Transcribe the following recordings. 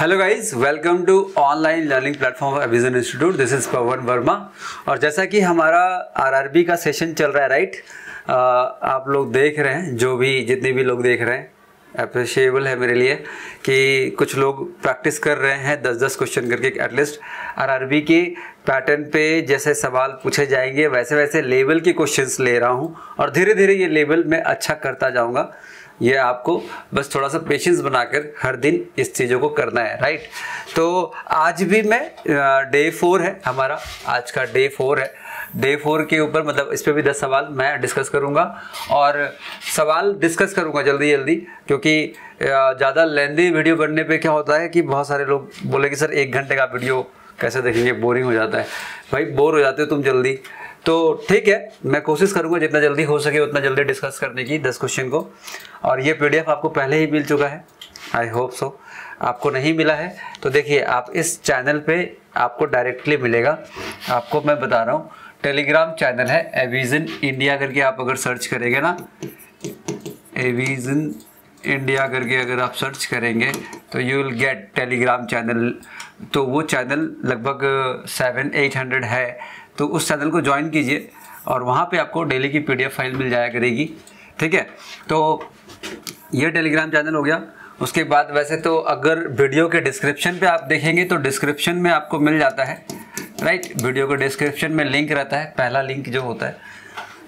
Hello guys welcome to online learning platform Avijan institute this is Pawan Verma और जैसा कि हमारा RRB का सेशन चल रहा है राइट आप लोग देख रहे हैं, जो भी, जितने भी लोग देख रहे हैं अप्रिशिएबल है मेरे लिए कि कुछ लोग प्रैक्टिस कर रहे हैं दस दस क्वेश्चन करके एटलीस्ट आरआरबी के पैटर्न पे जैसे सवाल पूछे जाएँगे वैसे वैसे लेवल के क्वेश्चंस ले रहा हूँ और धीरे धीरे ये लेवल मैं अच्छा करता जाऊँगा। ये आपको बस थोड़ा सा पेशेंस बनाकर हर दिन इस चीज़ों को करना है राइट तो आज भी मैं डे फोर है हमारा, आज का डे फोर है। डे फोर के ऊपर मतलब इस पर भी दस सवाल मैं डिस्कस करूँगा और सवाल डिस्कस करूँगा जल्दी जल्दी, क्योंकि ज़्यादा लेंदी वीडियो बनने पे क्या होता है कि बहुत सारे लोग बोले कि, सर, एक घंटे का वीडियो कैसे देखेंगे? बोरिंग हो जाता है। भाई बोर हो जाते हो तुम जल्दी। तो ठीक है, मैं कोशिश करूँगा जितना जल्दी हो सके उतना जल्दी डिस्कस करने की दस क्वेश्चन को। और ये पीडीएफ आपको पहले ही मिल चुका है। आई होप सो आपको नहीं मिला है तो देखिए, आप इस चैनल पे आपको डायरेक्टली मिलेगा। आपको मैं बता रहा हूँ टेलीग्राम चैनल है एविजन इंडिया करके आप अगर सर्च करेंगे ना एविजन इंडिया करके अगर आप सर्च करेंगे तो you will get Telegram channel तो वो चैनल लगभग सेवन एट हंड्रेड है। तो उस चैनल को ज्वाइन कीजिए और वहाँ पे आपको डेली की पीडीएफ फ़ाइल मिल जाया करेगी। ठीक है? तो ये टेलीग्राम चैनल हो गया। उसके बाद वैसे तो अगर वीडियो के डिस्क्रिप्शन पे आप देखेंगे तो डिस्क्रिप्शन में आपको मिल जाता है। राइट वीडियो के डिस्क्रिप्शन में लिंक रहता है। पहला लिंक जो होता है।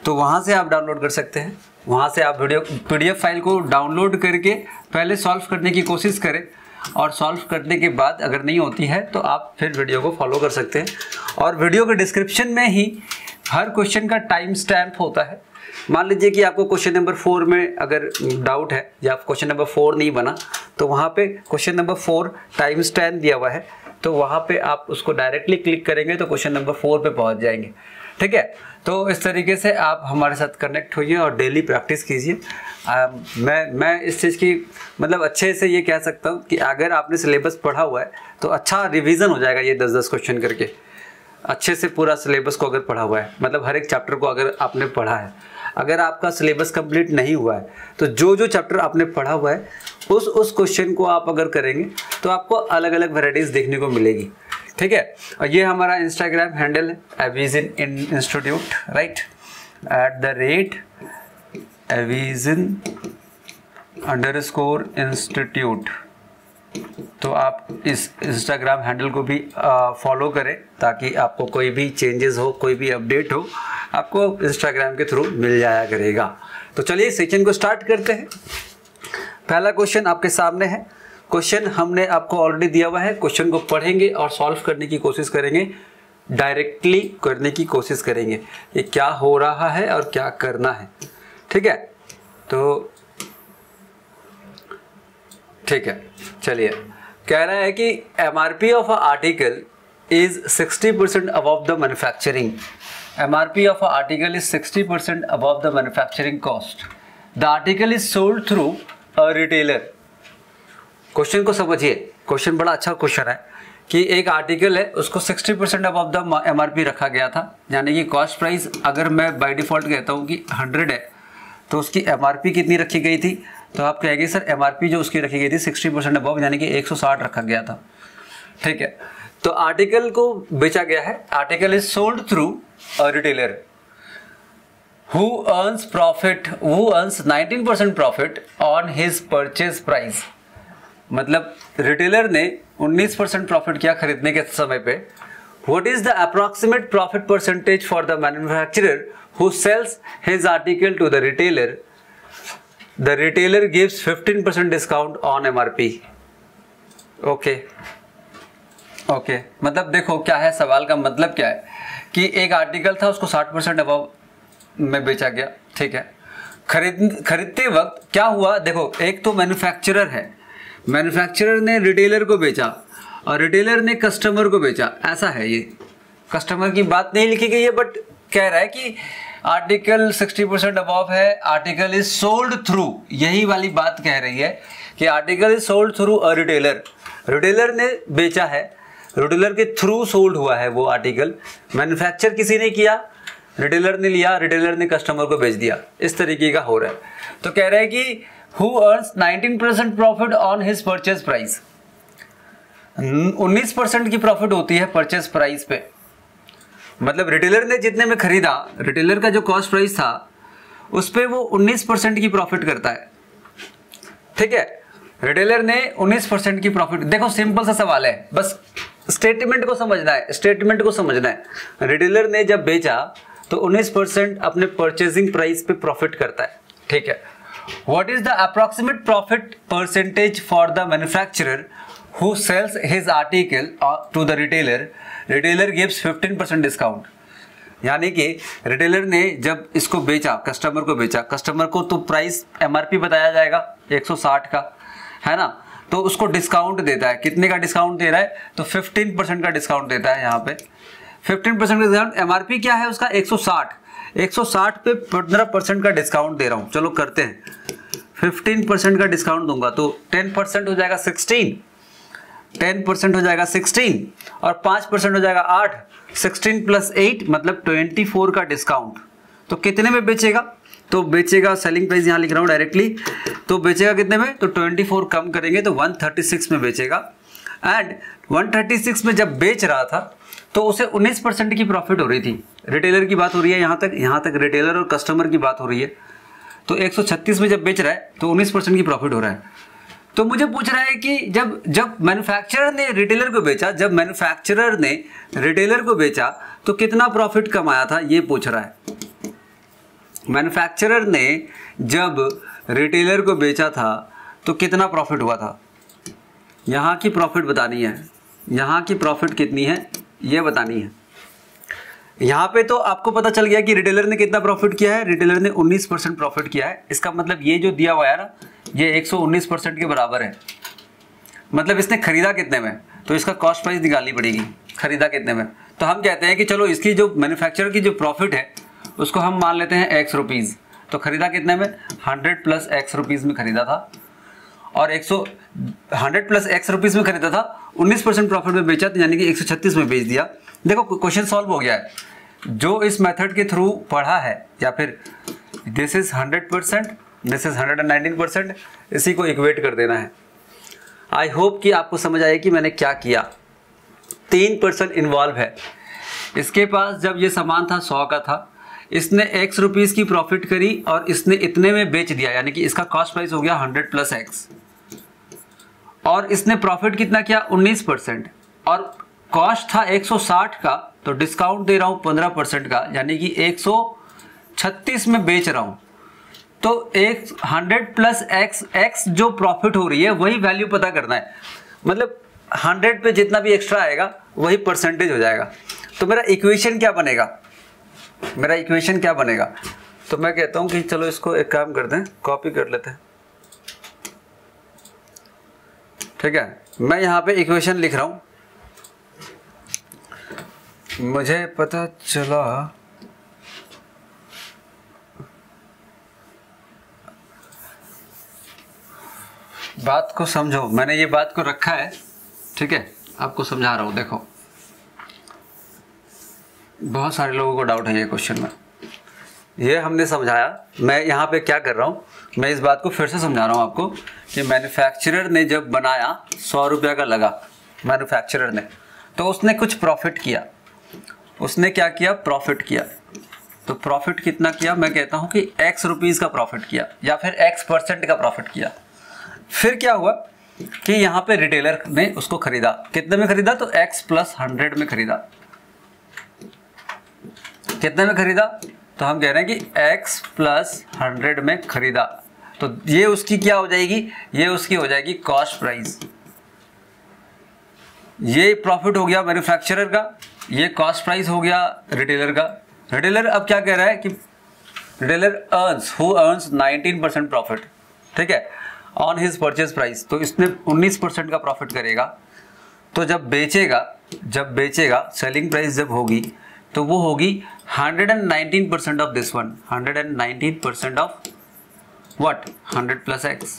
तो वहाँ से आप डाउनलोड कर सकते हैं। वहाँ से आप वीडियो पीडीएफ फ़ाइल को डाउनलोड करके पहले सॉल्व करने की कोशिश करें। और सॉल्व करने के बाद अगर नहीं होती है तो आप फिर वीडियो को फॉलो कर सकते हैं। और वीडियो के डिस्क्रिप्शन में ही हर क्वेश्चन का टाइम स्टैम्प होता है। मान लीजिए कि आपको क्वेश्चन नंबर फोर में अगर डाउट है, या क्वेश्चन नंबर फोर नहीं बना तो वहाँ पे question number four time stamp दिया हुआ है। तो वहाँ पे आप उसको डायरेक्टली क्लिक करेंगे तो क्वेश्चन नंबर फोर पे पहुँच जाएँगे। ठीक है? तो इस तरीके से आप हमारे साथ कनेक्ट होइए और डेली प्रैक्टिस कीजिए। मैं मैं इस चीज़ की मतलब अच्छे से ये कह सकता हूँ कि अगर आपने सिलेबस पढ़ा हुआ है तो अच्छा रिवीजन हो जाएगा ये दस दस क्वेश्चन करके। अच्छे से पूरा सिलेबस को अगर पढ़ा हुआ है मतलब हर एक चैप्टर को अगर आपने पढ़ा है, अगर आपका सिलेबस कंप्लीट नहीं हुआ है तो जो जो चैप्टर आपने पढ़ा हुआ है, उस उस क्वेश्चन को आप अगर करेंगे तो आपको अलग अलग वेराइटीज़ देखने को मिलेगी। ठीक है? और ये हमारा इंस्टाग्राम हैंडल है Avision institute right at the rate Avision underscore institute तो आप इस इंस्टाग्राम हैंडल को भी फॉलो करें ताकि आपको कोई भी चेंजेस हो, कोई भी अपडेट हो, आपको इंस्टाग्राम के थ्रू मिल जाया करेगा। तो चलिए सेशन को स्टार्ट करते हैं। पहला क्वेश्चन आपके सामने है। क्वेश्चन हमने आपको ऑलरेडी दिया हुआ है। क्वेश्चन को पढ़ेंगे और सॉल्व करने की कोशिश करेंगे। डायरेक्टली करने की कोशिश करेंगे ये क्या हो रहा है और क्या करना है। ठीक है? तो ठीक है, चलिए। कह रहा है कि M R P of article is 60 percent above the manufacturing M R P of article is 60 percent above the manufacturing cost the article is sold through a retailer question को समझिए। क्वेश्चन बड़ा अच्छा क्वेश्चन है कि एक article है, उसको 60 percent above the M रखा गया था। यानी कि कॉस्ट प्राइस अगर मैं बाय डिफ़ॉल्ट कहता हूँ कि 100 है तो उसकी एमआरपी कितनी रखी गई थी? तो आप कहेंगे, सर एमआरपी जो उसकी रखी गई थी सिक्सटी परसेंट अबव यानी कि 160 रखा गया था। ठीक है? तो आर्टिकल को बेचा गया है। Article is sold through a retailer who earns profit who earns 19 percent profit on his purchase price मतलब रिटेलर ने 19 परसेंट प्रॉफिट किया खरीदने के समय पे। What is the approximate profit percentage for the manufacturer who sells his article to the retailer the retailer gives 15 percent discount on MRP okay okay मतलब देखो, क्या है, सवाल का मतलब क्या है? कि एक आर्टिकल था, उसको 60 परसेंट अबव में बेचा गया। ठीक है। खरीद, खरीदते वक्त क्या हुआ? देखो, एक तो मैन्युफैक्चरर है। मैन्युफैक्चरर ने रिटेलर को बेचा और रिटेलर ने कस्टमर को बेचा। ऐसा है ये। कस्टमर की बात नहीं लिखी गई है बट कह रहा है कि आर्टिकल 60 परसेंट अबव है आर्टिकल इज़ सोल्ड थ्रू यही वाली बात कह रही है कि article is sold through a retailer retailer ने बेचा है। रिटेलर के थ्रू सोल्ड हुआ है वो आर्टिकल मैन्युफैक्चर किसी ने किया? रिटेलर ने लिया रिटेलर ने कस्टमर को बेच दिया। इस तरीके का हो रहा है। तो कह रहा है कि who earns 19 percent profit on his purchase price उन्नीस परसेंट की प्रॉफिट होती है परचेस प्राइस पे। मतलब रिटेलर ने जितने में खरीदा रिटेलर का जो कॉस्ट प्राइस था, उस पर वो 19 परसेंट की प्रॉफिट करता है। ठीक है? रिटेलर ने 19 परसेंट की प्रॉफिट देखो सिंपल सा सवाल है। बस स्टेटमेंट को समझना है स्टेटमेंट को समझना है। रिटेलर ने जब बेचा तो 19 परसेंट अपने परचेजिंग प्राइस पे प्रॉफिट करता है। ठीक है? What is the approximate profit percentage for the manufacturer who sells his article to the retailer retailer gives 15 percent discount यानी कि रिटेलर ने जब इसको बेचा कस्टमर को बेचा कस्टमर को तो प्राइस एमआरपी बताया जाएगा 160 का, है ना? तो उसको डिस्काउंट देता है। कितने का डिस्काउंट दे रहा है? तो 15 परसेंट का डिस्काउंट देता है यहाँ पे। 15 परसेंट का डिस्काउंट एमआरपी क्या है उसका? 160 160 पे 15 परसेंट का डिस्काउंट दे रहा हूँ। चलो करते हैं। 15 परसेंट का डिस्काउंट दूँगा तो 10 परसेंट हो जाएगा 16 10 परसेंट हो जाएगा 16 और 5 परसेंट हो जाएगा 8 16 प्लस 8 मतलब 24 का डिस्काउंट तो कितने में बेचेगा? तो बेचेगा सेलिंग प्राइस यहाँ लिख रहा हूँ डायरेक्टली तो बेचेगा कितने में? तो 24 कम करेंगे तो 136 में बेचेगा। एंड 136 में जब बेच रहा था तो उसे 19 परसेंट की प्रॉफिट हो रही थी। रिटेलर की बात हो रही है, यहाँ तक यहाँ तक रिटेलर और कस्टमर की बात हो रही है। तो 136 में जब बेच रहा है तो 19 परसेंट की प्रॉफिट हो रहा है। तो मुझे पूछ रहा है कि जब जब मैन्युफैक्चरर ने रिटेलर को बेचा, जब मैन्युफैक्चरर ने रिटेलर को बेचा तो कितना प्रॉफिट कमाया था, ये पूछ रहा है। मैन्युफैक्चरर ने जब रिटेलर को बेचा था तो कितना प्रॉफिट हुआ था? यहाँ की प्रॉफिट बतानी है। यहाँ की प्रॉफिट कितनी है? ये बतानी है। यहाँ पे तो आपको पता चल गया कि रिटेलर ने कितना प्रॉफिट किया है रिटेलर ने 19 परसेंट प्रॉफिट किया है। इसका मतलब ये जो दिया हुआ है ना, ये 119 परसेंट के बराबर है। मतलब इसने खरीदा कितने में? तो इसका कॉस्ट प्राइस निकालनी पड़ेगी, खरीदा कितने में? तो हम कहते हैं कि चलो इसकी जो मैन्युफैक्चरर की जो प्रॉफिट है, उसको हम मान लेते हैं एक्स रुपीज़ तो खरीदा कितने में? हंड्रेड प्लस एक्स रुपीज़ में खरीदा था। और एक सौ हंड्रेड प्लस एक्स रुपीज़ में खरीदा था, उन्नीस परसेंट प्रॉफिट में बेचा यानी कि एक सौ छत्तीस में बेच दिया। देखो क्वेश्चन सॉल्व हो गया है। जो इस मेथड के थ्रू पढ़ा है, या फिर this is hundred percent this is hundred and nineteen percent इसी को इक्वेट कर देना है। आई होप कि आपको समझ आए कि मैंने क्या किया। तीन परसेंट इन्वॉल्व है। इसके पास जब ये सामान था, सौ का था, इसने एक्स रुपीज़ की प्रॉफिट करी और इसने इतने में बेच दिया, यानी कि इसका कॉस्ट प्राइस हो गया हंड्रेड प्लस एक्स और इसने प्रॉफिट कितना किया? उन्नीस परसेंट। और कॉस्ट था 160 का तो डिस्काउंट दे रहा हूँ 15 परसेंट का, यानी कि 136 में बेच रहा हूँ। तो एक हंड्रेड प्लस एक्स एक्स जो प्रॉफिट हो रही है, वही वैल्यू पता करना है। मतलब हंड्रेड पे जितना भी एक्स्ट्रा आएगा, वही परसेंटेज हो जाएगा। तो मेरा इक्वेशन क्या बनेगा? मेरा इक्वेशन क्या बनेगा? तो मैं कहता हूँ कि चलो इसको एक काम करते हैं कॉपी कर लेते हैं। ठीक है? मैं यहाँ पे इक्वेशन लिख रहा हूँ। मुझे पता चला बात को समझो। मैंने ये बात को रखा है, ठीक है? आपको समझा रहा हूँ, देखो। बहुत सारे लोगों को डाउट है ये क्वेश्चन में। ये हमने समझाया। मैं यहाँ पे क्या कर रहा हूँ? मैं इस बात को फिर से समझा रहा हूँ आपको। कि मैन्युफैक्चरर ने जब बनाया, सौ रुपया का लगा मैन्युफैक्चरर ने तो उसने कुछ प्रॉफिट किया। उसने क्या किया? प्रॉफिट किया। तो प्रॉफिट कितना किया? मैं कहता हूँ कि एक्स रुपीज़ का प्रॉफिट किया, या फिर एक्स परसेंट का प्रॉफिट किया। फिर क्या हुआ? कि यहाँ पे रिटेलर ने उसको खरीदा। कितने में खरीदा? तो एक्स प्लस हंड्रेड में खरीदा। कितने में खरीदा? तो हम कह रहे हैं कि x प्लस हंड्रेड में खरीदा। तो ये उसकी क्या हो जाएगी? ये उसकी हो जाएगी कॉस्ट प्राइस ये प्रॉफिट हो गया मैन्युफैक्चरर का, ये कॉस्ट प्राइस हो गया रिटेलर का. रिटेलर अब क्या कह रहा है कि retailer earns who earns 19 percent profit ठीक है? ऑन हिज परचेज प्राइस तो इसने 19 परसेंट का प्रॉफिट करेगा। तो जब बेचेगा जब बेचेगा सेलिंग प्राइस जब होगी तो वो होगी 119 percent of this one 119 percent of what 100 plus X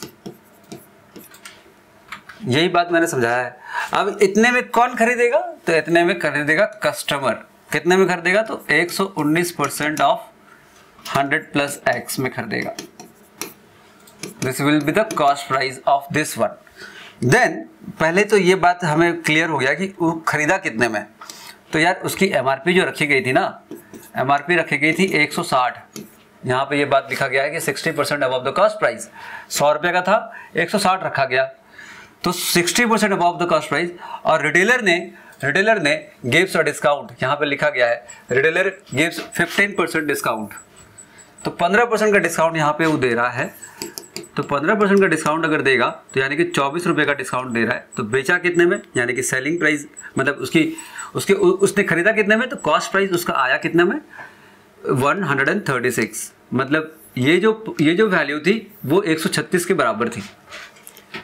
यही बात मैंने समझाया है। अब इतने में कौन खरीदेगा? तो इतने में खरीदेगा कस्टमर कितने में खरीदेगा? तो 119 परसेंट ऑफ़ 100 प्लस एक्स में खरीदेगा। This will be the cost price of this one then पहले तो ये बात हमें क्लियर हो गया कि वो खरीदा कितने में। तो यार उसकी एमआरपी जो रखी गई थी ना एमआरपी रखी गई थी 160 यहाँ पे ये बात लिखा गया है कि 60 percent above the cost price सौ रुपये का था 160 रखा गया। तो 60 percent above the cost price और रिटेलर ने रिटेलर ने गिव्स अ डिस्काउंट यहाँ पे लिखा गया है रिटेलर गिव्स 15 परसेंट डिस्काउंट तो 15 परसेंट का डिस्काउंट यहाँ पे वो दे रहा है। तो 15 परसेंट का डिस्काउंट अगर देगा तो यानी कि चौबीस रुपये का डिस्काउंट दे रहा है। तो बेचा कितने में? यानी कि सेलिंग प्राइस मतलब उसकी, उसके, उसने खरीदा कितने में? तो कॉस्ट प्राइस उसका आया कितने में? 136 मतलब ये जो ये जो वैल्यू थी, वो 136 के बराबर थी।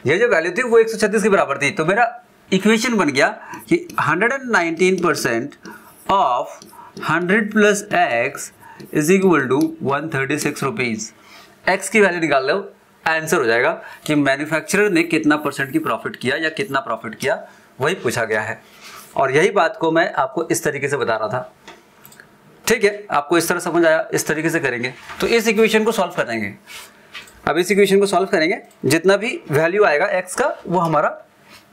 ये जो वैल्यू थी, वो 136 के बराबर थी। तो मेरा इक्वेशन बन गया कि 119 percent of 100 plus X is equal to one thirty six rupees X की वैल्यू निकाल लो आंसर हो जाएगा कि मैन्युफैक्चरर ने कितना परसेंट की प्रॉफिट किया या कितना प्रॉफिट किया, वही पूछा गया है। और यही बात को मैं आपको इस तरीके से बता रहा था। ठीक है, आपको इस तरह समझ आया, इस तरीके से करेंगे। तो इस इक्वेशन को सॉल्व करेंगे। अब इस इक्वेशन को सॉल्व करेंगे, जितना भी वैल्यू आएगा एक्स का, वो हमारा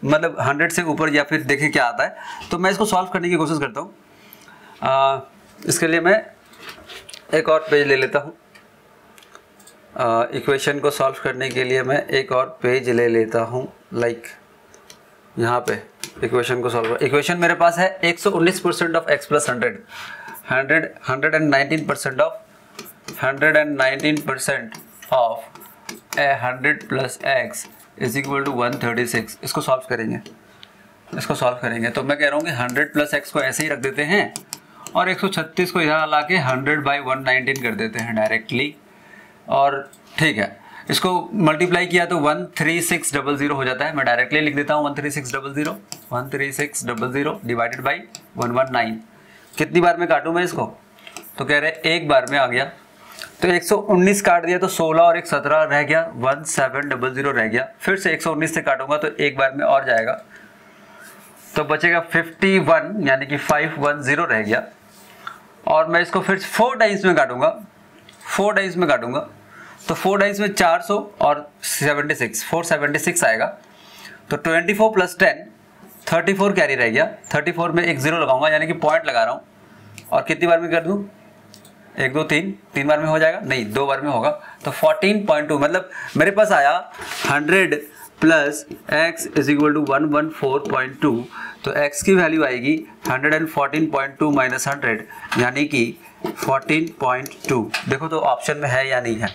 मतलब हंड्रेड से ऊपर या फिर देखें क्या आता है। तो मैं इसको सॉल्व करने की कोशिश करता हूँ। इसके लिए मैं एक और पेज ले लेता हूँ। इक्वेशन को सॉल्व करने के लिए मैं एक और पेज ले लेता हूँ लाइक यहाँ पे इक्वेशन को सॉल्व इक्वेशन मेरे पास है 119 percent of X plus hundred hundred hundred and nineteen percent of hundred and nineteen percent of a hundred plus X is equal to one thirty six इसको सॉल्व करेंगे। इसको solve करेंगे। तो मैं कह रहा हूँ कि हंड्रेड प्लस एक्स को ऐसे ही रख देते हैं और 136 को इधर ला के हंड्रेड बाई वन कर देते हैं डायरेक्टली और ठीक है। इसको मल्टीप्लाई किया तो one three six double zero हो जाता है। मैं डायरेक्टली लिख देता हूँ one three six double zero one three six double zero divided by one one nine कितनी बार में काटूँ मैं इसको? तो कह रहे एक बार में आ गया। तो 119 काट दिया तो 16 और एक 17 रह गया वन सेवन डबल ज़ीरो रह गया। फिर से 119 से काटूँगा तो एक बार में और जाएगा। तो बचेगा 51 यानी कि 510 रह गया। और मैं इसको फिर फोर टाइम्स में काटूँगा। फोर टाइम्स में काटूँगा। तो फोर टाइम्स में 400 और 76 476 आएगा। तो 24 four plus ten thirty four carry रह गया। 34 में एक ज़ीरो लगाऊँगा, यानी कि पॉइंट लगा रहा हूँ। और कितनी बार में कर दूँ? एक, दो, तीन। तीन बार में हो जाएगा? नहीं, दो बार में होगा। तो 14.2 मतलब मेरे पास आया 100 plus X is equal to one one four point two तो एक्स की वैल्यू आएगी 114.2 माइनस हंड्रेड यानी कि 14.2 देखो तो ऑप्शन में है या नहीं है।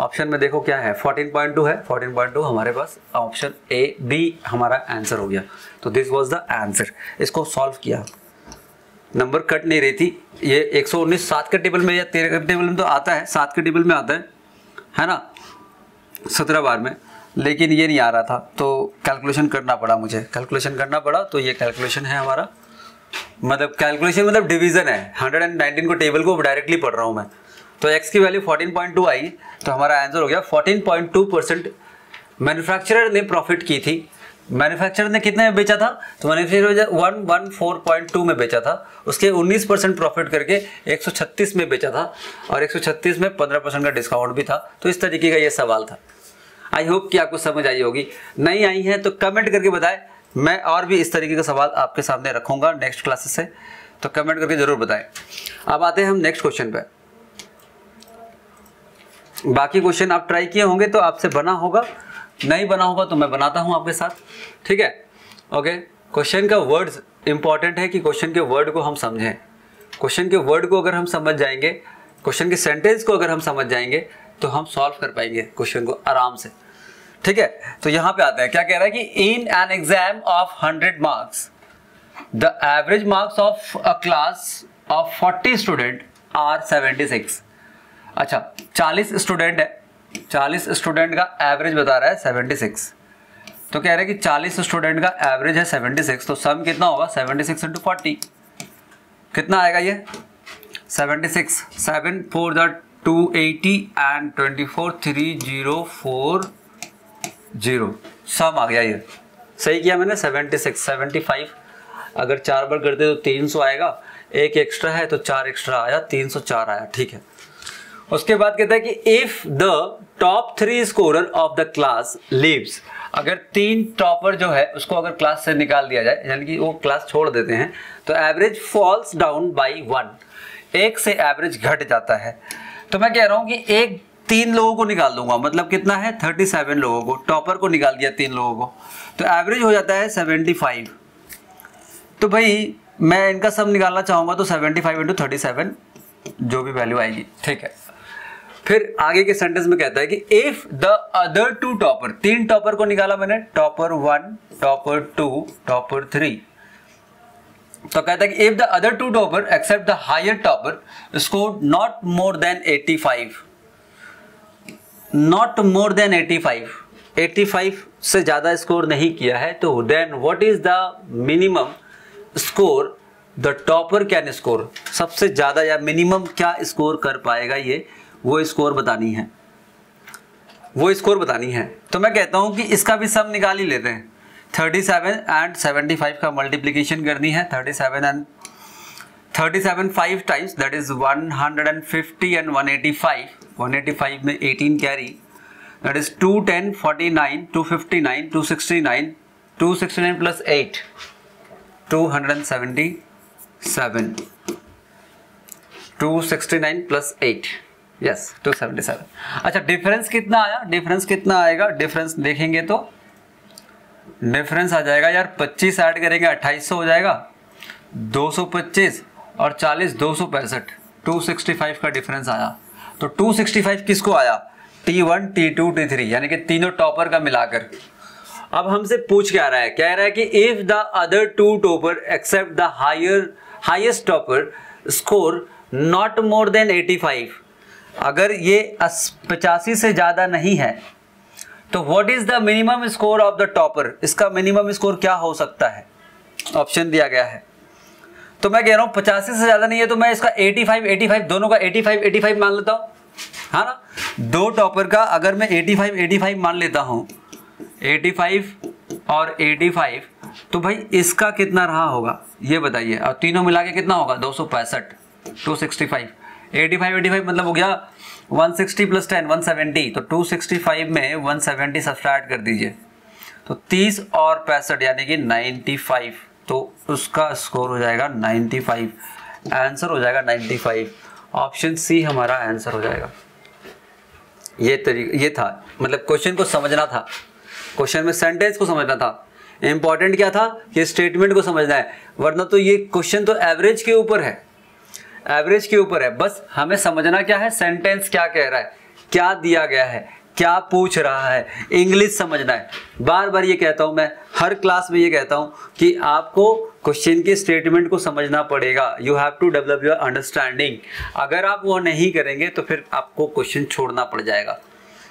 ऑप्शन में देखो क्या है। 14.2 है। 14.2 हमारे पास ऑप्शन ए बी हमारा आंसर हो गया। तो दिस वाज द आंसर इसको सॉल्व किया। नंबर कट नहीं रही थी। ये 119 सात के टेबल में या तेरह के टेबल में तो आता है। सात के टेबल में आता है। है ना? सत्रह बार में। लेकिन ये नहीं आ रहा था। तो कैलकुलेशन करना पड़ा मुझे। कैलकुलेशन करना पड़ा तो ये कैलकुलेशन है हमारा। मतलब कैलकुलेशन मतलब डिवीज़न है। 119 को टेबल को डायरेक्टली पढ़ रहा हूँ मैं। तो एक्स की वैल्यू 14.2 आई। तो हमारा आंसर हो गया 14.2 परसेंट मैन्युफैक्चरर ने प्रॉफिट की थी। मैन्युफैक्चरर ने कितने में बेचा था? तो manufacturer one one four point two में बेचा था। उसके 19 परसेंट प्रॉफिट करके 136 में बेचा था और 136 में 15 परसेंट का डिस्काउंट भी था। तो इस तरीके का ये सवाल था। आई होप कि आपको समझ आई होगी। नहीं आई है तो कमेंट करके बताएँ। मैं और भी इस तरीके का सवाल आपके सामने रखूँगा नेक्स्ट क्लासेस से। तो कमेंट करके ज़रूर बताएँ। अब आते हैं हम नेक्स्ट क्वेश्चन पे। बाकी क्वेश्चन आप ट्राई किए होंगे तो आपसे बना होगा। नहीं बना होगा तो मैं बनाता हूँ आपके साथ। ठीक है? ओके क्वेश्चन का वर्ड्स इंपॉर्टेंट है कि क्वेश्चन के वर्ड को हम समझें। क्वेश्चन के वर्ड को अगर हम समझ जाएँगे क्वेश्चन के सेंटेंस को अगर हम समझ जाएँगे तो हम सॉल्व कर पाएँगे क्वेश्चन को आराम से। ठीक है? तो यहाँ पे आता है, क्या कह रहा है कि in an exam of hundred marks the average marks of a class of forty student are seventy six अच्छा चालीस स्टूडेंट है। चालीस स्टूडेंट का एवरेज बता रहा है सेवेंटी सिक्स। तो कह रहे हैं कि चालीस स्टूडेंट का एवरेज है सेवेंटी सिक्स तो सम कितना होगा? सेवेंटी सिक्स इंटू फोर्टी कितना आएगा ये? Seventy six. Seven four the two eighty and twenty four three zero four zero sum आ गया ये। सही किया मैंने? सेवेंटी सिक्स सेवेंटी फाइव अगर चार बार करते तो तीन सौ आएगा। एक एक्स्ट्रा है तो चार एक्स्ट्रा आया, तीन सौ चार आया। ठीक है। उसके बाद कहता है कि if the top three scorer of the class leaves अगर तीन टॉपर जो है, उसको अगर क्लास से निकाल दिया जाए, यानी कि वो क्लास छोड़ देते हैं तो average falls down by one एक से एवरेज घट जाता है। तो मैं कह रहा हूँ कि एक तीन लोगों को निकाल दूँगा मतलब कितना है? थर्टी सेवन लोगों को। टॉपर को निकाल दिया तीन लोगों को। तो एवरेज हो जाता है सेवेंटी फाइव तो भाई, मैं इनका सब निकालना चाहूँगा तो seventy five into thirty seven जो भी वैल्यू आएगी। ठीक है। फिर आगे के सेंटेंस में कहता है कि if the other two topper तीन टॉपर को निकाला मैंने topper one topper two topper three तो कहता है कि if the other two topper except the higher topper score not more than 85 not more than 85 85 से ज़्यादा स्कोर नहीं किया है तो then what is the minimum score the topper can score सबसे ज़्यादा या मिनिमम क्या स्कोर कर पाएगा ये? वो स्कोर बतानी है। वो स्कोर बतानी है। तो मैं कहता हूँ कि इसका भी सब निकाल ही लेते हैं। 37 एंड 75 का मल्टीप्लीकेशन करनी है। 37 and 37 five times that is 150 and 185 185 में 18 carry that is 210 49 259 269 269 plus 8 277 269 plus 8 yes 277 अच्छा डिफरेंस कितना आया? डिफरेंस कितना आएगा? डिफरेंस देखेंगे तो। डिफरेंस आ जाएगा यार 25 ऐड करेंगे 2800 हो जाएगा। 225 और 40 दो सौ पैंसठ। टू का डिफरेंस आया। तो 265 किसको आया? T1, T2, T3 यानी कि तीनों टॉपर का मिलाकर। अब हमसे पूछ क्या रहा है कह रहा है कि if the other two topper except the higher highest topper score not more than 85 अगर ये पचासी से ज़्यादा नहीं है तो what is the minimum score of the topper इसका मिनिमम स्कोर क्या हो सकता है? ऑप्शन दिया गया है। तो मैं कह रहा हूँ, पचासी से ज़्यादा नहीं है तो मैं इसका 85 85 दोनों का 85 85 मान लेता हूँ। हाँ ना? दो टॉपर का अगर मैं 85 85 मान लेता हूँ 85 और 85 तो भाई इसका कितना रहा होगा? ये बताइए। और तीनों मिला के कितना होगा? दो सौ पैंसठ two five eighty five eighty five मतलब हो गया 160 प्लस टेन 170 तो 265 में 170 सब्सट्रैक्ट कर दीजिए। तो 30 और पैंसठ, यानी कि 95 तो उसका स्कोर हो जाएगा 95 आंसर हो जाएगा 95 ऑप्शन सी हमारा आंसर हो जाएगा। ये तरीका ये था। मतलब क्वेश्चन को समझना था। क्वेश्चन में सेंटेंस को समझना था। इंपॉर्टेंट क्या था? कि स्टेटमेंट को समझना है। वरना तो ये क्वेश्चन तो एवरेज के ऊपर है। एवरेज के ऊपर है। बस हमें समझना क्या है? सेंटेंस क्या कह रहा है? क्या दिया गया है? क्या पूछ रहा है? इंग्लिश समझना है। बार बार ये कहता हूँ मैं, हर क्लास में ये कहता हूँ कि आपको क्वेश्चन के स्टेटमेंट को समझना पड़ेगा। You have to develop your understanding अगर आप वो नहीं करेंगे तो फिर आपको क्वेश्चन छोड़ना पड़ जाएगा।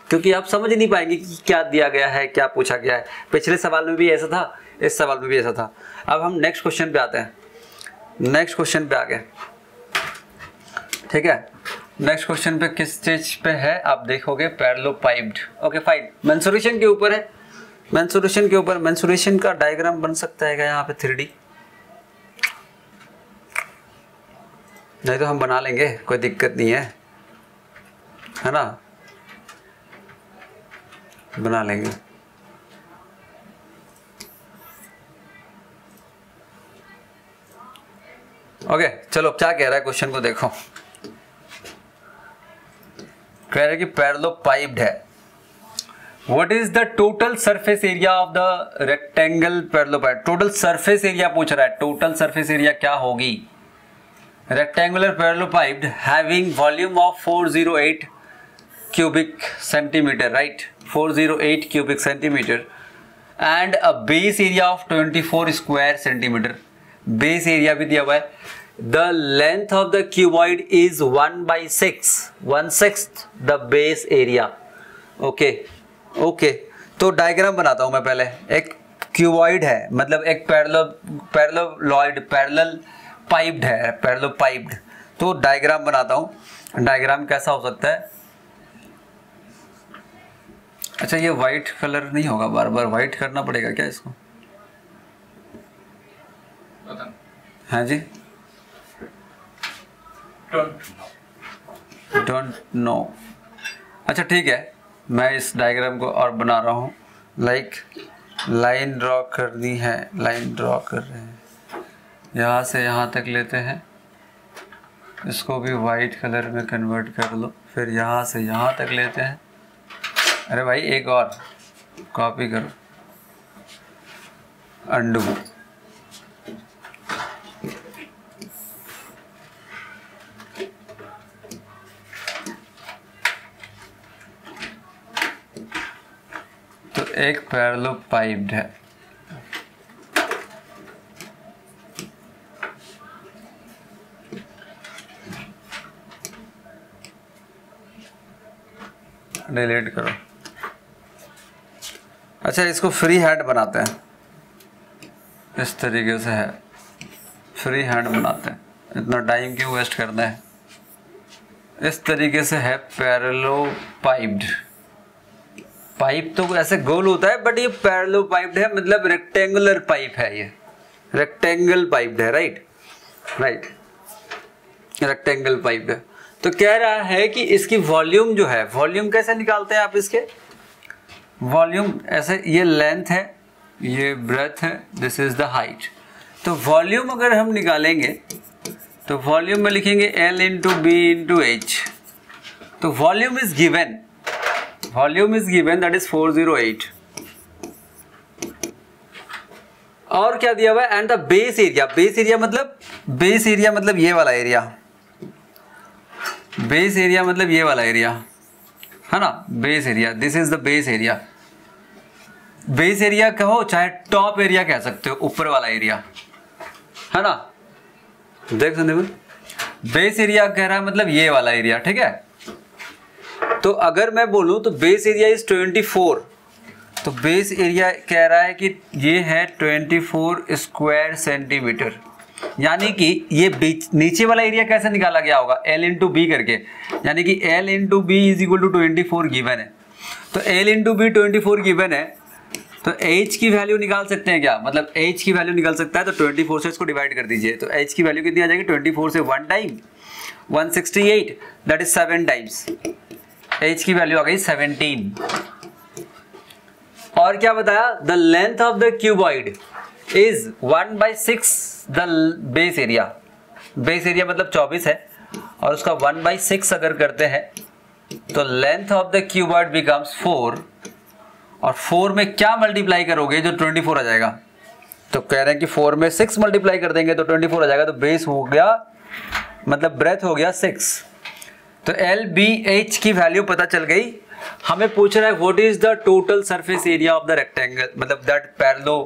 क्योंकि आप समझ नहीं पाएँगे कि क्या दिया गया है, क्या पूछा गया है। पिछले सवाल में भी ऐसा था, इस सवाल में भी ऐसा था। अब हम नेक्स्ट क्वेश्चन पे आते हैं। नेक्स्ट क्वेश्चन पे आ गए ठीक है? नेक्स्ट क्वेश्चन पे किस स्टेज पे है? आप देखोगे parallelepiped okay fine mensuration के ऊपर है. मेंसुरेशन के ऊपर मेंसुरेशन का डायग्राम बन सकता है यहाँ पे थ्री नहीं तो हम बना लेंगे, कोई दिक्कत नहीं है। है ना? बना लेंगे। ओके चलो, क्या कह रहा है? क्वेश्चन को देखो। कह रहे कि पैरलो पाइप्ड है। What is the total surface area of the rectangle parallelepiped total surface area पूछ रहा है। टोटल सरफेस एरिया क्या होगी? Rectangular parallelepiped having volume of 408 cubic centimeter, right? 408 cubic centimeter and a base area of 24 square centimetre base area भी दिया हुआ है। The length of the cuboid is 1 by 6 1 sixth the base area. Okay okay तो diagram बनाता हूँ मैं पहले। एक क्यूबॉइड है। मतलब एक पैरेलल पैरेललॉइड पैरेलल पाइप्ड है। पैरेलल पाइप्ड तो डायग्राम बनाता हूँ। डायग्राम कैसा हो सकता है? अच्छा ये वाइट कलर नहीं होगा बार बार वाइट करना पड़ेगा क्या इसको? हाँ जी? डोंट नो अच्छा ठीक है। मैं इस डायग्राम को और बना रहा हूँ। लाइक लाइन ड्रॉ करनी है। लाइन ड्रॉ कर रहे हैं। यहाँ से यहाँ तक लेते हैं। इसको भी वाइट कलर में कन्वर्ट कर लो। फिर यहाँ से यहाँ तक लेते हैं। अरे भाई, एक और। कॉपी करो। अंडू एक पैरलो पाइप्ड है। डिलीट करो। अच्छा इसको फ्री हैंड बनाते हैं। इस तरीके से है। फ्री हैंड बनाते हैं। इतना टाइम क्यों वेस्ट करना है? इस तरीके से है पैरलो पाइप्ड। पाइप तो ऐसे गोल होता है बट ये पैरलो पाइप्ड है मतलब रेक्टेंगुलर पाइप है ये। रेक्टेंगल पाइप्ड है राइट राइट रेक्टेंगल पाइप है। तो कह रहा है कि इसकी वॉल्यूम जो है वॉल्यूम कैसे निकालते हैं आप इसके? वॉल्यूम ऐसे ये लेंथ है, ये ब्रेथ है दिस इज़ द हाइट तो वॉल्यूम अगर हम निकालेंगे तो वॉल्यूम में लिखेंगे L into B into H तो volume is given volume is given that is 408 और क्या दिया हुआ है? And the base area base area मतलब बेस एरिया मतलब ये वाला एरिया बेस एरिया मतलब ये वाला एरिया है ना? Base area this is the base area base area कहो, चाहे टॉप एरिया कह सकते हो, ऊपर वाला एरिया है ना? देख सकते बेस एरिया कह रहा है मतलब ये वाला एरिया ठीक है? तो अगर मैं बोलूँ तो बेस एरिया इज़ 24 तो बेस एरिया कह रहा है कि ये है 24 स्क्वायर सेंटीमीटर यानी कि ये बीच, नीचे वाला एरिया कैसे निकाला गया होगा? एल इंटू बी करके. यानी कि L into B is equal to twenty four given है. तो L into B twenty four given है. तो एच की वैल्यू निकाल सकते हैं क्या? मतलब एच की वैल्यू निकाल सकता है तो ट्वेंटी फोर से इसको डिवाइड कर दीजिए. तो एच की वैल्यू कितनी आ जाएगी? ट्वेंटी फोर से one time one sixty eight that is seven times H की वैल्यू आ गई सेवनटीन और क्या बताया? The length of the cuboid is one by six the base area base area मतलब 24 है। और उसका वन बाई सिक्स अगर करते हैं तो length of the cuboid becomes four और फोर में क्या मल्टीप्लाई करोगे? जो 24 आ जाएगा। तो कह रहे हैं कि फोर में सिक्स मल्टीप्लाई कर देंगे तो 24 आ जाएगा। तो बेस हो गया मतलब ब्रेथ हो गया सिक्स तो एल बी एच की वैल्यू पता चल गई। हमें पूछ रहा है what is the total surface area of the rectangle मतलब दैट पैरलो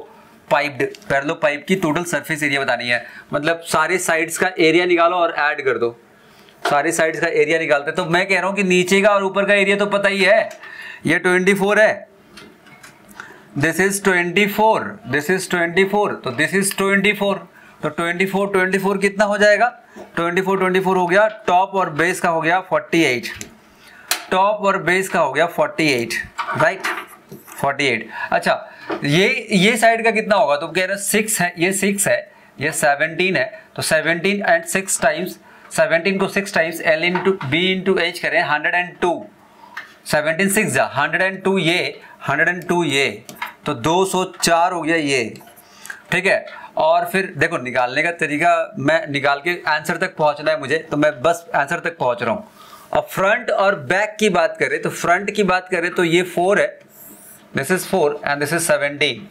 पाइप्ड पैरलो पाइप की टोटल सरफेस एरिया बतानी है। मतलब सारे साइड्स का एरिया निकालो और ऐड कर दो। सारे साइड्स का एरिया निकालते हैं। तो मैं कह रहा हूँ कि नीचे का और ऊपर का एरिया तो पता ही है। ये 24 है। दिस इज़ 24 दिस इज़ 24 तो दिस इज़ 24 तो 24 24 कितना हो जाएगा? 24 24 हो गया, टॉप और बेस का हो गया 48 टॉप और बेस का हो गया 48 राइट 48 अच्छा ये ये साइड का कितना होगा? तो कह रहे सिक्स है, ये सिक्स है, ये सेवनटीन है तो seventeen and six times seventeen को six times L into B into H करें hundred and two seventeen six जा हंड्रेड एंड टू ये हंड्रेड एंड टू ये तो दो सौ चार हो गया ये। ठीक है? और फिर देखो, निकालने का तरीका मैं निकाल के आंसर तक पहुँचना है मुझे तो मैं बस आंसर तक पहुँच रहा हूँ। और फ्रंट और बैक की बात करें तो फ्रंट की बात करें तो ये फोर है। This is four and this is seventeen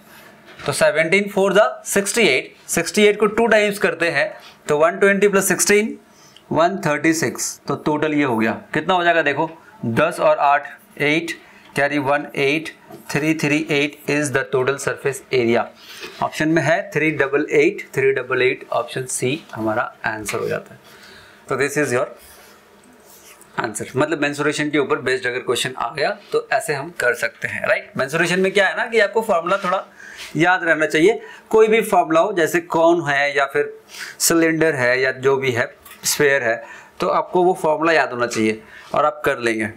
तो seventeen four the sixty eight sixty eight को टू टाइम्स करते हैं तो one twenty plus sixteen one thirty six तो टोटल ये हो गया। कितना हो जाएगा देखो, दस और आठ eight carry one eight, three three eight is the total surface area. Option में है three double eight, three double eight, option C हमारा आंसर हो जाता है। तो दिस इज़ योर आंसर मतलब मेंसुरेशन के ऊपर बेस्ड अगर क्वेश्चन आ गया तो ऐसे हम कर सकते हैं राइट मेंसुरेशन में क्या है ना कि आपको फॉर्मूला थोड़ा याद रहना चाहिए। कोई भी फॉर्मूला हो, जैसे कौन है या फिर सिलेंडर है या जो भी है स्पेयर है तो आपको वो फॉर्मूला याद होना चाहिए और आप कर लेंगे।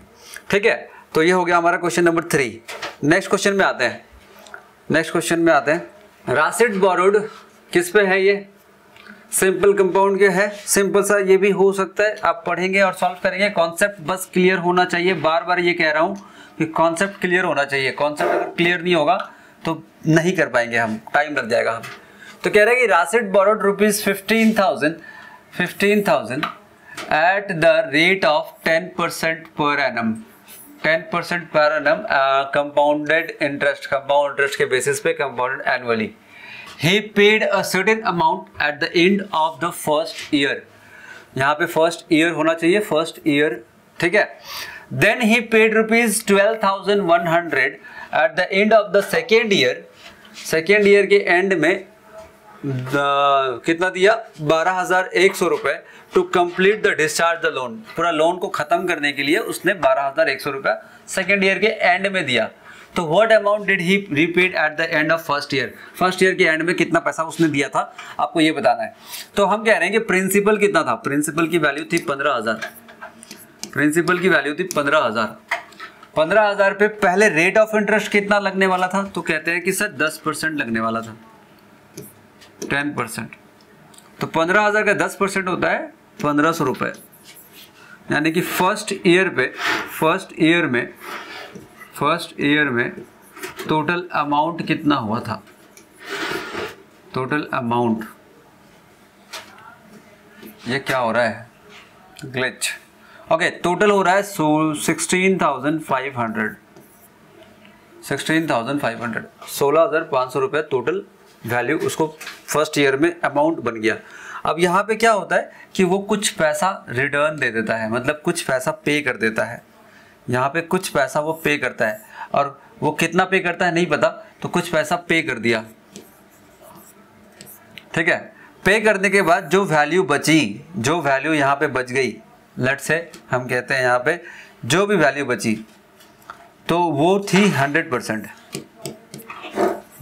ठीक है? तो ये हो गया हमारा question number three. Next question में आते हैं। नेक्स्ट क्वेश्चन में आते हैं। रासिड बोरोड किस पे है ये? सिंपल कंपाउंड के है। सिंपल सा ये भी हो सकता है। आप पढ़ेंगे और सॉल्व करेंगे। कॉन्सेप्ट बस क्लियर होना चाहिए। बार बार ये कह रहा हूँ कि कॉन्सेप्ट क्लियर होना चाहिए। कॉन्सेप्ट अगर क्लियर नहीं होगा तो नहीं कर पाएँगे हम। टाइम लग जाएगा हम। तो कह रहे हैं कि Rashid borrowed rupees fifteen thousand fifteen thousand at the rate of ten percent per annum. Ten percent per annum compounded interest compound interest के बेसिस पे compounded annually he paid a certain amount at the end of the first year यहाँ पे first year होना चाहिए first year ठीक है? Then he paid rupees twelve thousand one hundred at the end of the second year second year के end में कितना दिया? बारह हज़ार एक सौ रुपए to complete the discharge the loan पूरा लोन को खत्म करने के लिए उसने बारह हज़ार एक सौ रुपया सेकेंड ईयर के एंड में दिया। तो what amount did he repaid at the end of first year first year के एंड में कितना पैसा उसने दिया था? आपको ये बताना है। तो हम कह रहे हैं कि प्रिंसिपल कितना था? प्रिंसिपल की वैल्यू थी पंद्रह हज़ार। प्रिंसिपल की वैल्यू थी पंद्रह हज़ार। पंद्रह हज़ार पे पहले रेट ऑफ़ इंटरेस्ट कितना लगने वाला था? तो कहते हैं कि सर दस परसेंट लगने वाला था। Ten percent. तो पंद्रह हज़ार का दस परसेंट होता है पंद्रह सौ रुपए। यानी कि फ़र्स्ट ईयर पे, फ़र्स्ट ईयर में, फ़र्स्ट ईयर में टोटल अमाउंट कितना हुआ था? टोटल अमाउंट ये क्या हो रहा है? ग्लिच ओके टोटल हो रहा है sixteen thousand five hundred sixteen thousand five hundred सोलह हज़ार पाँच सौ रुपये टोटल वैल्यू उसको फ़र्स्ट ईयर में अमाउंट बन गया। अब यहाँ पे क्या होता है कि वो कुछ पैसा रिटर्न दे देता है मतलब कुछ पैसा पे कर देता है। यहाँ पे कुछ पैसा वो पे करता है, और वो कितना पे करता है नहीं पता तो कुछ पैसा पे कर दिया। ठीक है? पे करने के बाद जो वैल्यू बची, जो वैल्यू यहाँ पे बच गई लट से हम कहते हैं यहाँ पे, जो भी वैल्यू बची तो वो थी हंड्रेड परसेंट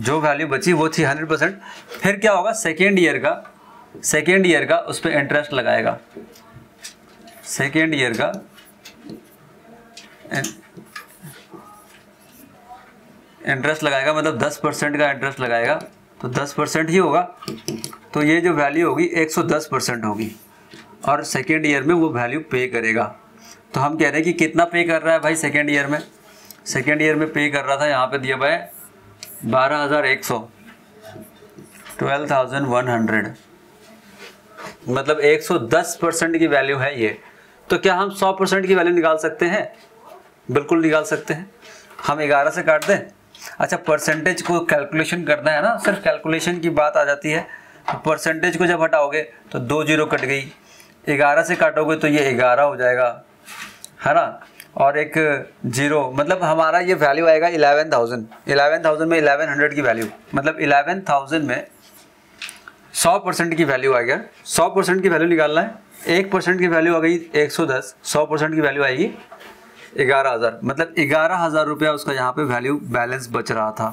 जो वैल्यू बची वो थी हंड्रेड परसेंट फिर क्या होगा? सेकेंड ईयर का सेकेंड ईयर का उस पर इंटरेस्ट लगाएगा। सेकेंड ईयर का इंटरेस्ट लगाएगा मतलब दस परसेंट का इंटरेस्ट लगाएगा। तो दस परसेंट ही होगा। तो ये जो वैल्यू होगी, एक सौ दस परसेंट होगी। और सेकेंड ईयर में वो वैल्यू पे करेगा। तो हम कह रहे हैं कि कितना पे कर रहा है भाई सेकेंड ईयर में? सेकेंड ईयर में पे कर रहा था, यहाँ पे दिया भाई बारह हज़ार एक सौ। ट्वेल्व थाउज़ेंड वन हंड्रेड मतलब एक सौ दस परसेंट की वैल्यू है ये। तो क्या हम सौ परसेंट की वैल्यू निकाल सकते हैं? बिल्कुल निकाल सकते हैं। हम ग्यारह से काट दें। अच्छा परसेंटेज को कैलकुलेशन करना है ना। सिर्फ़ कैलकुलेशन की बात आ जाती है। तो परसेंटेज को जब हटाओगे तो दो ज़ीरो कट गई। ग्यारह से काटोगे तो ये ग्यारह हो जाएगा। है ना? और एक ज़ीरो मतलब हमारा ये वैल्यू आएगा इलेवन थाउज़ेंड इलेवन थाउज़ेंड में इलेवन हंड्रेड की वैल्यू मतलब इलेवन थाउज़ेंड में सौ परसेंट की वैल्यू आ गया. सौ परसेंट की वैल्यू निकालना है. एक परसेंट की वैल्यू आ गई एक सौ दस. सौ परसेंट की वैल्यू आएगी ग्यारह हज़ार. मतलब ग्यारह हज़ार रुपया उसका यहाँ पे वैल्यू बैलेंस बच रहा था.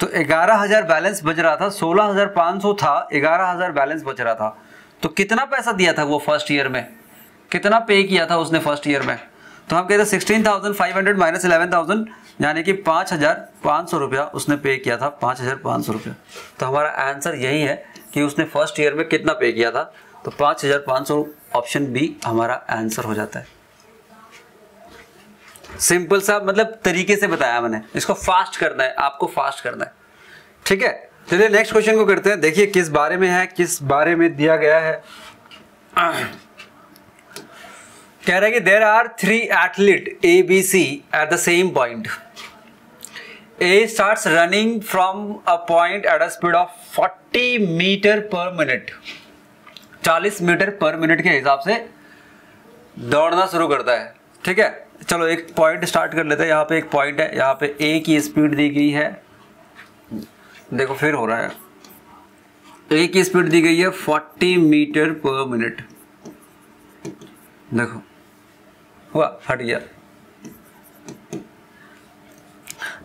तो ग्यारह हज़ार बैलेंस बच रहा था. सोलह हज़ार पाँच सौ था. ग्यारह हज़ार बैलेंस बच रहा था. तो कितना पैसा दिया था वो फ़र्स्ट ईयर में? कितना पे किया था उसने फ़र्स्ट ईयर में? तो हम कहते हैं sixteen thousand five hundred minus eleven thousand यानी कि पाँच हज़ार पाँच सौ रुपया उसने पे किया था, पाँच हज़ार पाँच सौ रुपया। तो हमारा आंसर यही है कि उसने फ़र्स्ट ईयर में कितना पे किया था तो पाँच हज़ार पाँच सौ ऑप्शन बी हमारा आंसर हो जाता है। सिंपल सा मतलब तरीके से बताया मैंने, इसको फास्ट करना है, आपको फास्ट करना है। ठीक है, चलिए नेक्स्ट क्वेश्चन को करते हैं। देखिए किस बारे में है, किस बारे में दिया गया है। कह रहा है कि there are three athlete A B C at the same point A start running from a point at a speed of 40 metre per minute 40 metre per minute के हिसाब से दौड़ना शुरू करता है। ठीक है? चलो एक पॉइंट स्टार्ट कर लेते हैं। यहाँ पे एक पॉइंट है। यहाँ पे ए की स्पीड दी गई है। देखो फिर हो रहा है। ए की स्पीड दी गई है 40 मीटर पर मिनट देखो। हुआ, हट गया।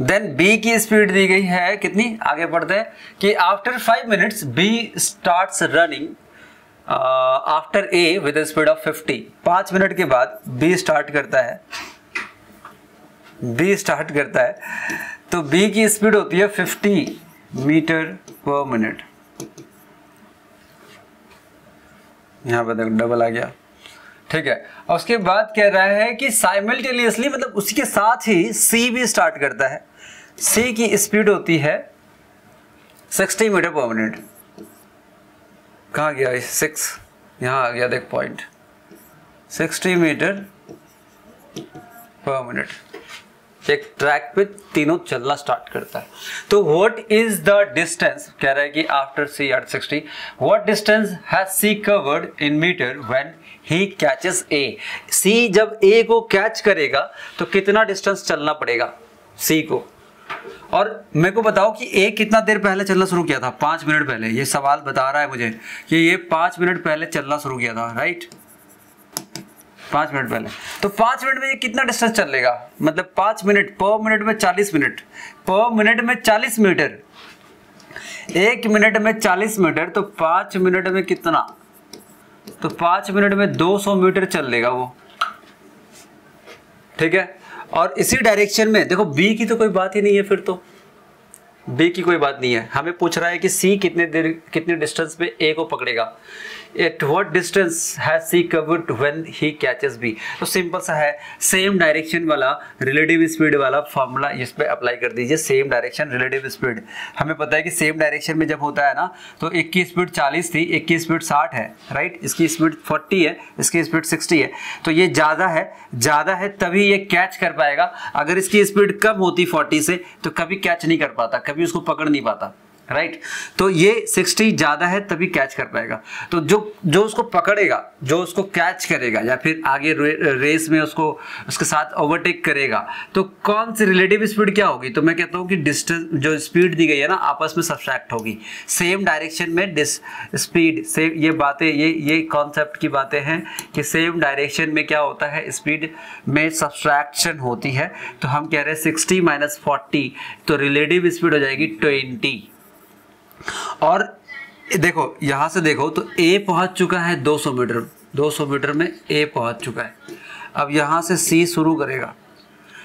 देन बी की स्पीड दी गई है कितनी? आगे बढ़ते हैं कि after five minutes B start running after A with speed of 50 पाँच मिनट के बाद बी स्टार्ट करता है। बी स्टार्ट करता है। तो बी की स्पीड होती है 50 मीटर पर मिनट यहाँ पर डबल आ गया। ठीक है। और उसके बाद कह रहा है कि साइमल्टेनियसली मतलब उसी के साथ ही सी भी स्टार्ट करता है। सी की स्पीड होती है 60 मीटर पर मिनट कहाँ गया सिक्स यहाँ आ गया, देख पॉइंट 60 मीटर पर मिनट एक ट्रैक पे तीनों चलना स्टार्ट करता है। तो व्हाट इज़ द डिस्टेंस कह रहा है कि after C at sixty what distance has C covered in metre when he catches A C जब ए को कैच करेगा तो कितना डिस्टेंस चलना पड़ेगा सी को? और मेरे को बताओ कि ए कितना देर पहले चलना शुरू किया था? पाँच मिनट पहले। ये सवाल बता रहा है मुझे कि ये पाँच मिनट पहले चलना शुरू किया था राइट पाँच मिनट पहले। तो पाँच मिनट में ये कितना डिस्टेंस चल लेगा मतलब पाँच मिनट पर मिनट में चालीस मिनट। पर मिनट में चालीस मीटर एक मिनट में चालीस मीटर तो पाँच मिनट में कितना? तो पाँच मिनट में दो सौ मीटर चल लेगा वो। ठीक है? और इसी डायरेक्शन में, देखो बी की तो कोई बात ही नहीं है फिर तो। बी की कोई बात नहीं है। हमें पूछ रहा है कि सी कितने देर, कितने डिस्टेंस पे ए को पकड़ेगा। At what distance has C covered when he catches B तो सिंपल सा है सेम डायरेक्शन वाला रिलेटिव स्पीड वाला फॉर्मूला इस पे अप्लाई कर दीजिए सेम डायरेक्शन रिलेटिव स्पीड हमें पता है कि सेम डायरेक्शन में जब होता है ना तो एक की स्पीड 40 थी, एक की स्पीड 60 है राइट इसकी स्पीड 40 है, इसकी स्पीड 60 है। तो ये ज़्यादा है ज़्यादा है तभी ये कैच कर पाएगा। अगर इसकी स्पीड कम होती 40 से तो कभी कैच नहीं कर पाता, कभी उसको पकड़ नहीं पाता। राइट? right? तो ये 60 ज़्यादा है तभी कैच कर पाएगा। तो जो जो उसको पकड़ेगा जो उसको कैच करेगा या फिर आगे रे, रेस में उसको उसके साथ ओवरटेक करेगा तो कौन सी रिलेटिव स्पीड क्या होगी? तो मैं कहता हूँ कि डिस्टेंस जो स्पीड दी गई है ना आपस में सब्सट्रैक्ट होगी। सेम डायरेक्शन में डिस स्पीड सेम ये बातें ये ये कॉन्सेप्ट की बातें हैं कि सेम डायरेक्शन में क्या होता है? स्पीड में सब्सट्रैक्शन होती है। तो हम कह रहे हैं सिक्सटी माइनस फोर्टी तो रिलेटिव स्पीड हो जाएगी ट्वेंटी और देखो, यहाँ से देखो तो ए पहुँच चुका है 200 मीटर 200 मीटर में ए पहुँच चुका है। अब यहाँ से सी शुरू करेगा।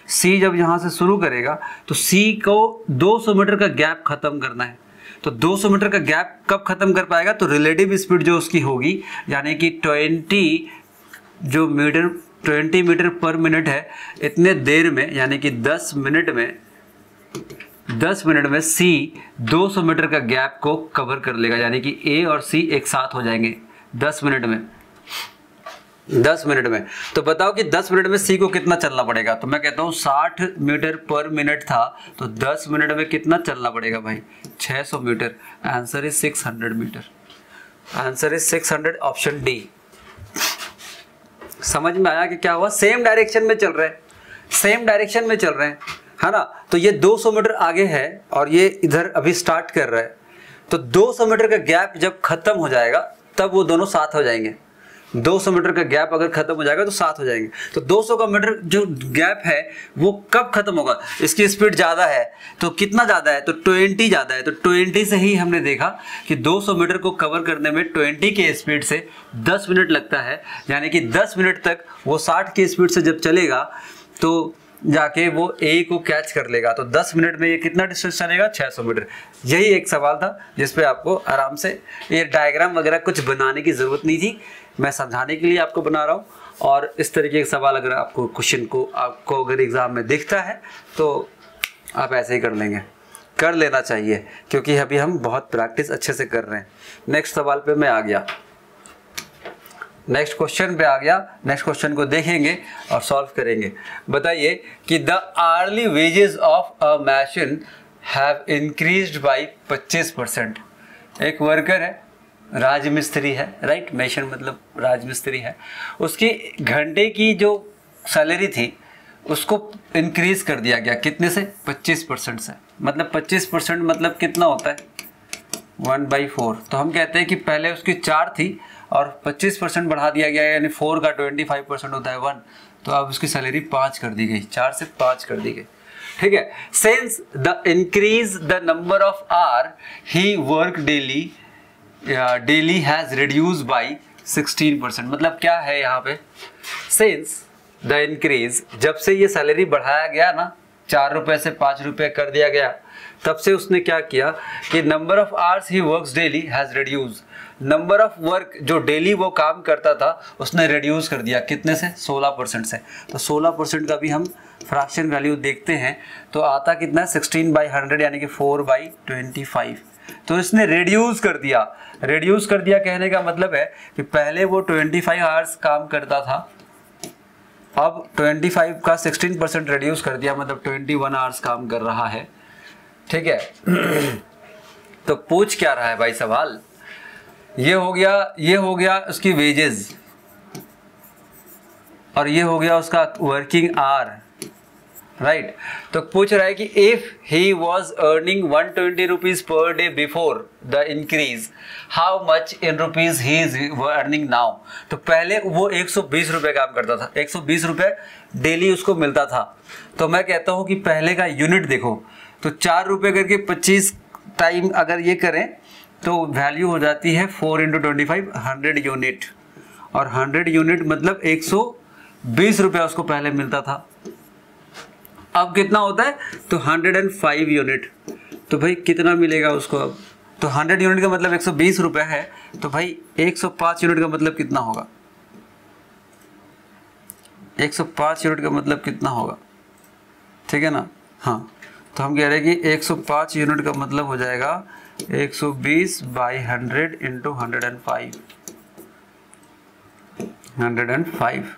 सी जब यहाँ से शुरू करेगा तो सी को 200 मीटर का गैप खत्म करना है। तो 200 मीटर का गैप कब खत्म कर पाएगा? तो रिलेटिव स्पीड जो उसकी होगी, यानी कि 20 जो मीटर 20 मीटर पर मिनट है, इतने देर में, यानी कि 10 मिनट में 10 मिनट में सी 200 मीटर का गैप को कवर कर लेगा, यानी कि ए और सी एक साथ हो जाएँगे। 10 मिनट में। 10 मिनट में। तो बताओ कि 10 मिनट में सी को कितना चलना पड़ेगा? तो मैं कहता हूँ 60 मीटर पर मिनट था तो 10 मिनट में कितना चलना पड़ेगा भाई? 600 metre. Answer is 600 metre. Answer is 600 option D समझ में आया कि क्या हुआ? सेम डायरेक्शन में चल रहे हैं। सेम डायरेक्शन में चल रहे हैं। है ना? तो ये 200 मीटर आगे है और ये इधर अभी स्टार्ट कर रहा है। तो 200 मीटर का गैप जब खत्म हो जाएगा, तब वो दोनों साथ हो जाएँगे। 200 मीटर का गैप अगर खत्म हो जाएगा तो साथ हो जाएँगे। तो 200 का मीटर जो गैप है, वो कब खत्म होगा? इसकी स्पीड ज़्यादा है तो कितना ज़्यादा है? तो 20 ज़्यादा है। तो 20 से ही हमने देखा कि 200 मीटर को कवर करने में 20 के स्पीड से 10 मिनट लगता है। यानी कि 10 मिनट तक वो 60 की स्पीड से जब चलेगा तो जाके वो ए को कैच कर लेगा। तो 10 मिनट में ये कितना डिस्टेंस चलेगा? 600 मीटर। यही एक सवाल था जिसपे आपको आराम से ये डायग्राम वगैरह कुछ बनाने की ज़रूरत नहीं थी। मैं समझाने के लिए आपको बना रहा हूँ। और इस तरीके के सवाल अगर आपको क्वेश्चन को, आपको अगर एग्ज़ाम में दिखता है तो आप ऐसे ही कर लेंगे। कर लेना चाहिए, क्योंकि अभी हम बहुत प्रैक्टिस अच्छे से कर रहे हैं। नेक्स्ट सवाल पे मैं आ गया। नेक्स्ट क्वेश्चन पे आ गया। नेक्स्ट क्वेश्चन को देखेंगे और सॉल्व करेंगे। बताइए कि the early wages of a mason have increased by 25 percent. एक वर्कर है, राजमिस्त्री है राइट मैशन मतलब राजमिस्त्री है। उसकी घंटे की जो सैलरी थी, उसको इंक्रीज कर दिया गया। कितने से? 25 परसेंट से। मतलब 25 परसेंट मतलब कितना होता है? वन बाई फोर तो हम कहते हैं कि पहले उसकी चार थी और 25 परसेंट बढ़ा दिया गया यानी फोर का 25 परसेंट होता है वन तो अब उसकी सैलरी पाँच कर दी गई, चार से पाँच कर दी गई। ठीक है? Since the increase the number of hours he work daily daily has reduce by 16 percent. मतलब क्या है यहाँ पे? सिंस द इंक्रीज जब से ये सैलरी बढ़ाया गया ना, चार रुपए से पाँच रुपए कर दिया गया, तब से उसने क्या किया कि number of hours he works daily has reduce number of work जो डेली वो काम करता था, उसने रिड्यूस कर दिया। कितने से? 16 परसेंट से। तो 16 परसेंट का भी हम फ्रैक्शन वैल्यू देखते हैं तो आता कितना? सिक्सटीन बाई हंड्रेड यानी कि फोर बाई ट्वेंटी फाइव तो इसने रिड्यूस कर दिया। रिड्यूस कर दिया कहने का मतलब है कि पहले वो 25 आवर्स काम करता था, अब 25 का 16 परसेंट रिड्यूस कर दिया मतलब 21 आवर्स काम कर रहा है। ठीक है? तो पूछ क्या रहा है भाई सवाल? ये हो गया, ये हो गया उसकी वेजेस और ये हो गया उसका वर्किंग आर राइट तो पूछ रहा है कि if he was earning one twenty rupees per day before the increase how much in rupees he is earning now तो पहले वो एक सौ बीस रुपये काम करता था। एक सौ बीस रुपये डेली उसको मिलता था। तो मैं कहता हूँ कि पहले का यूनिट देखो। तो चार रुपये करके पच्चीस टाइम अगर ये करें तो वैल्यू हो जाती है four into twenty five hundred unit और हंड्रेड यूनिट मतलब एक सौ बीस रुपया उसको पहले मिलता था। अब कितना होता है? तो 105 यूनिट तो भाई कितना मिलेगा उसको अब? तो 100 यूनिट का मतलब 120 रुपए है। तो भाई 105 यूनिट का मतलब कितना होगा? 105 यूनिट का मतलब कितना होगा? ठीक है ना? हाँ। तो हम कह रहे हैं कि 105 यूनिट का मतलब हो जाएगा 120 by hundred into hundred and five. Hundred and five.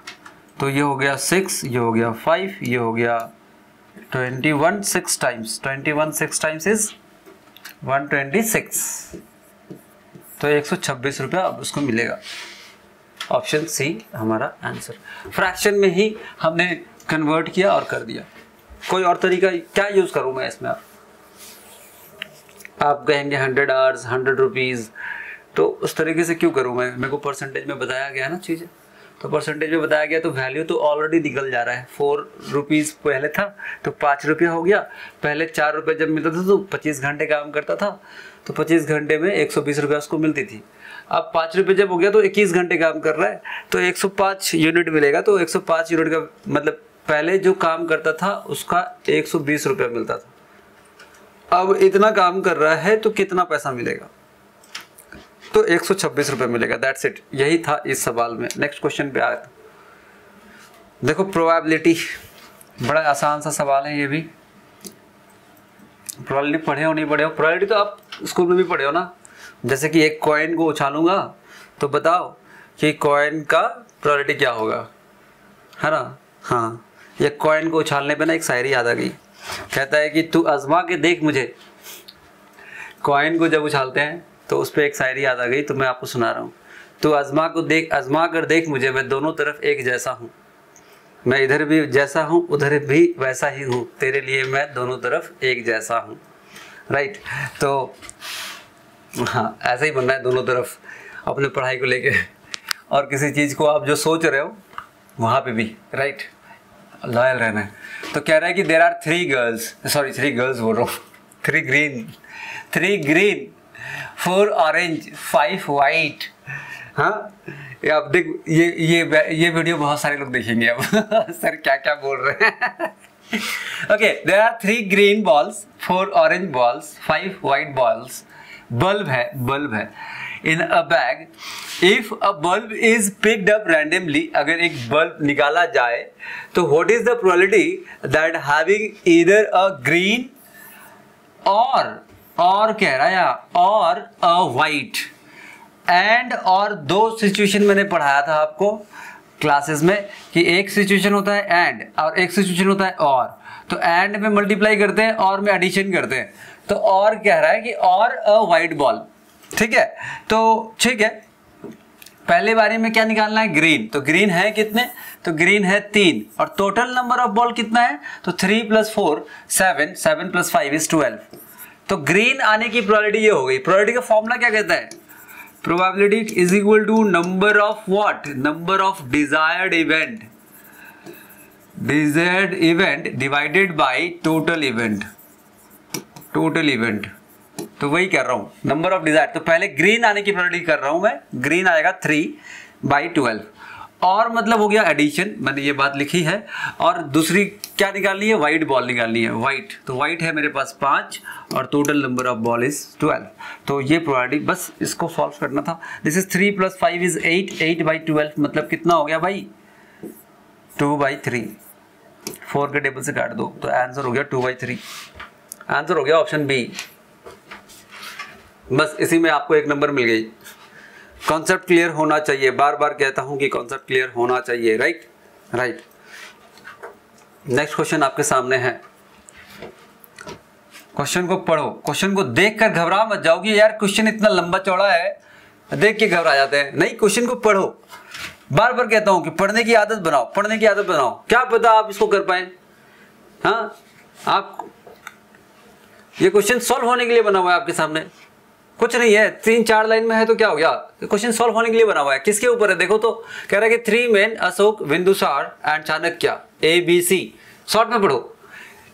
तो ये हो गया सिक्स, ये हो गया फाइव, ये हो गया twenty one six times. Twenty one six times is one twenty six. तो एक सौ छब्बीस रुपया अब उसको मिलेगा। ऑप्शन सी हमारा आंसर। फ्रैक्शन में ही हमने कन्वर्ट किया और कर दिया। कोई और तरीका क्या यूज़ करूँ मैं इसमें आप आप कहेंगे हंड्रेड आवर्स हंड्रेड रुपीज़ तो उस तरीके से क्यों करूँ मैं? मेरे को परसेंटेज में बताया गया ना चीज़ें। तो परसेंटेज में बताया गया तो वैल्यू तो ऑलरेडी निकल जा रहा है। फोर रुपीज़ पहले था तो पाँच रुपया हो गया। पहले चार रुपये जब मिलता था तो पच्चीस घंटे काम करता था। तो पच्चीस घंटे में एक सौ बीस रुपया उसको मिलती थी। अब पाँच रुपये जब हो गया तो इक्कीस घंटे काम कर रहा है। तो एक सौ पाँच यूनिट मिलेगा तो एक सौ पाँच यूनिट का मतलब पहले जो काम करता था, उसका एक सौ बीस रुपया मिलता था। अब इतना काम कर रहा है तो कितना पैसा मिलेगा? तो एक सौ छब्बीस रुपये मिलेगा दैट्स इट यही था इस सवाल में। नेक्स्ट क्वेश्चन पे आया। देखो प्रोबेबिलिटी बड़ा आसान सा सवाल है ये भी। प्रोबेबिलिटी पढ़े हो, नहीं पढ़े हो? प्रोबेबिलिटी तो आप स्कूल में भी पढ़े हो ना? जैसे कि एक कॉइन को उछालूँगा तो बताओ कि कॉइन का प्रोबेबिलिटी क्या होगा? है ना? हाँ। ये कॉइन को उछालने पे ना एक शायरी याद आ गई। कहता है कि तू आजमा के देख मुझे। कॉइन को जब उछालते हैं तो उस पर एक शायरी याद आ गई तो मैं आपको सुना रहा हूँ। तो आजमा को देख आजमा कर देख मुझे, मैं दोनों तरफ़ एक जैसा हूँ। मैं इधर भी जैसा हूँ, उधर भी वैसा ही हूँ। तेरे लिए मैं दोनों तरफ़ एक जैसा हूँ। राइट तो हाँ ऐसा ही बनना है दोनों तरफ़, अपने पढ़ाई को लेके। और किसी चीज़ को आप जो सोच रहे हो, वहाँ पे भी। राइट लॉयल रहना है। तो कह रहा है कि there are three girls sorry three girls बोल रहा हूँ. Three green three green four orange five white हाँ? अब देख, ये ये ये वीडियो बहुत सारे लोग देखेंगे अब। सर क्या क्या बोल रहे हैं? Okay there are three green balls four orange balls five white balls bulb है बल्ब है. In a bag if a bulb is picked up randomly अगर एक बल्ब निकाला जाए तो what is the probability that having either a green और और कह रहा है or a white and or दो सिचुएशन मैंने पढ़ाया था आपको क्लासेस में कि एक सिचुएशन होता है एंड और एक सिचुएशन होता है और तो एंड में मल्टीप्लाई करते हैं, और में एडिशन करते हैं. तो और कह रहा है कि और अ वाइट बॉल ठीक है? तो ठीक है। पहले बारी में क्या निकालना है? ग्रीन। तो ग्रीन है कितने? तो ग्रीन है तीन। और टोटल नंबर ऑफ़ बॉल कितना है? तो three plus four seven seven plus five is twelve तो ग्रीन आने की प्रोबेबिलिटी ये हो गई। प्रोबेबिलिटी का फॉर्मूला क्या कहता है? Probability is equal to number of what number of desired event desired event divided by total event total event तो वही कर रहा हूँ। नंबर ऑफ़ डिज़ायर तो पहले ग्रीन आने की प्रोबेबिलिटी कर रहा हूँ मैं। ग्रीन आएगा थ्री बाई ट्वेल्व और मतलब हो गया एडिशन मैंने ये बात लिखी है। और दूसरी क्या निकालनी है? वाइट बॉल निकालनी है। वाइट तो वाइट है मेरे पास पाँच। और total number of ball is twelve तो ये प्रोबेबिलिटी बस इसको सॉल्व करना था। This is three plus five is eight eight by twelve मतलब कितना हो गया भाई? टू बाई थ्री फोर के टेबल से काट दो। तो आंसर हो गया टू बाई थ्री आंसर हो गया ऑप्शन बी बस इसी में आपको एक नंबर मिल गई। कॉन्सेप्ट क्लियर होना चाहिए। बार बार कहता हूँ कि कॉन्सेप्ट क्लियर होना चाहिए। राइट राइट नेक्स्ट क्वेश्चन आपके सामने है। क्वेश्चन को पढ़ो। क्वेश्चन को देखकर घबरा मत जाओगी। यार क्वेश्चन इतना लंबा चौड़ा है। देख के घबरा जाते हैं। नहीं क्वेश्चन को पढ़ो। बार बार कहता हूँ कि पढ़ने की आदत बनाओ। पढ़ने की आदत बनाओ। क्या पता आप इसको कर पाए? हाँ? आप ये क्वेश्चन सॉल्व होने के लिए बना हुआ है आपके सामने। कुछ नहीं है, तीन चार लाइन में है तो क्या हो गया? क्वेश्चन सॉल्व होने के लिए बना हुआ है। किसके ऊपर है? देखो तो कह रहा है कि three men Ashok Bindusar and Chanakya A B C short में पढ़ो।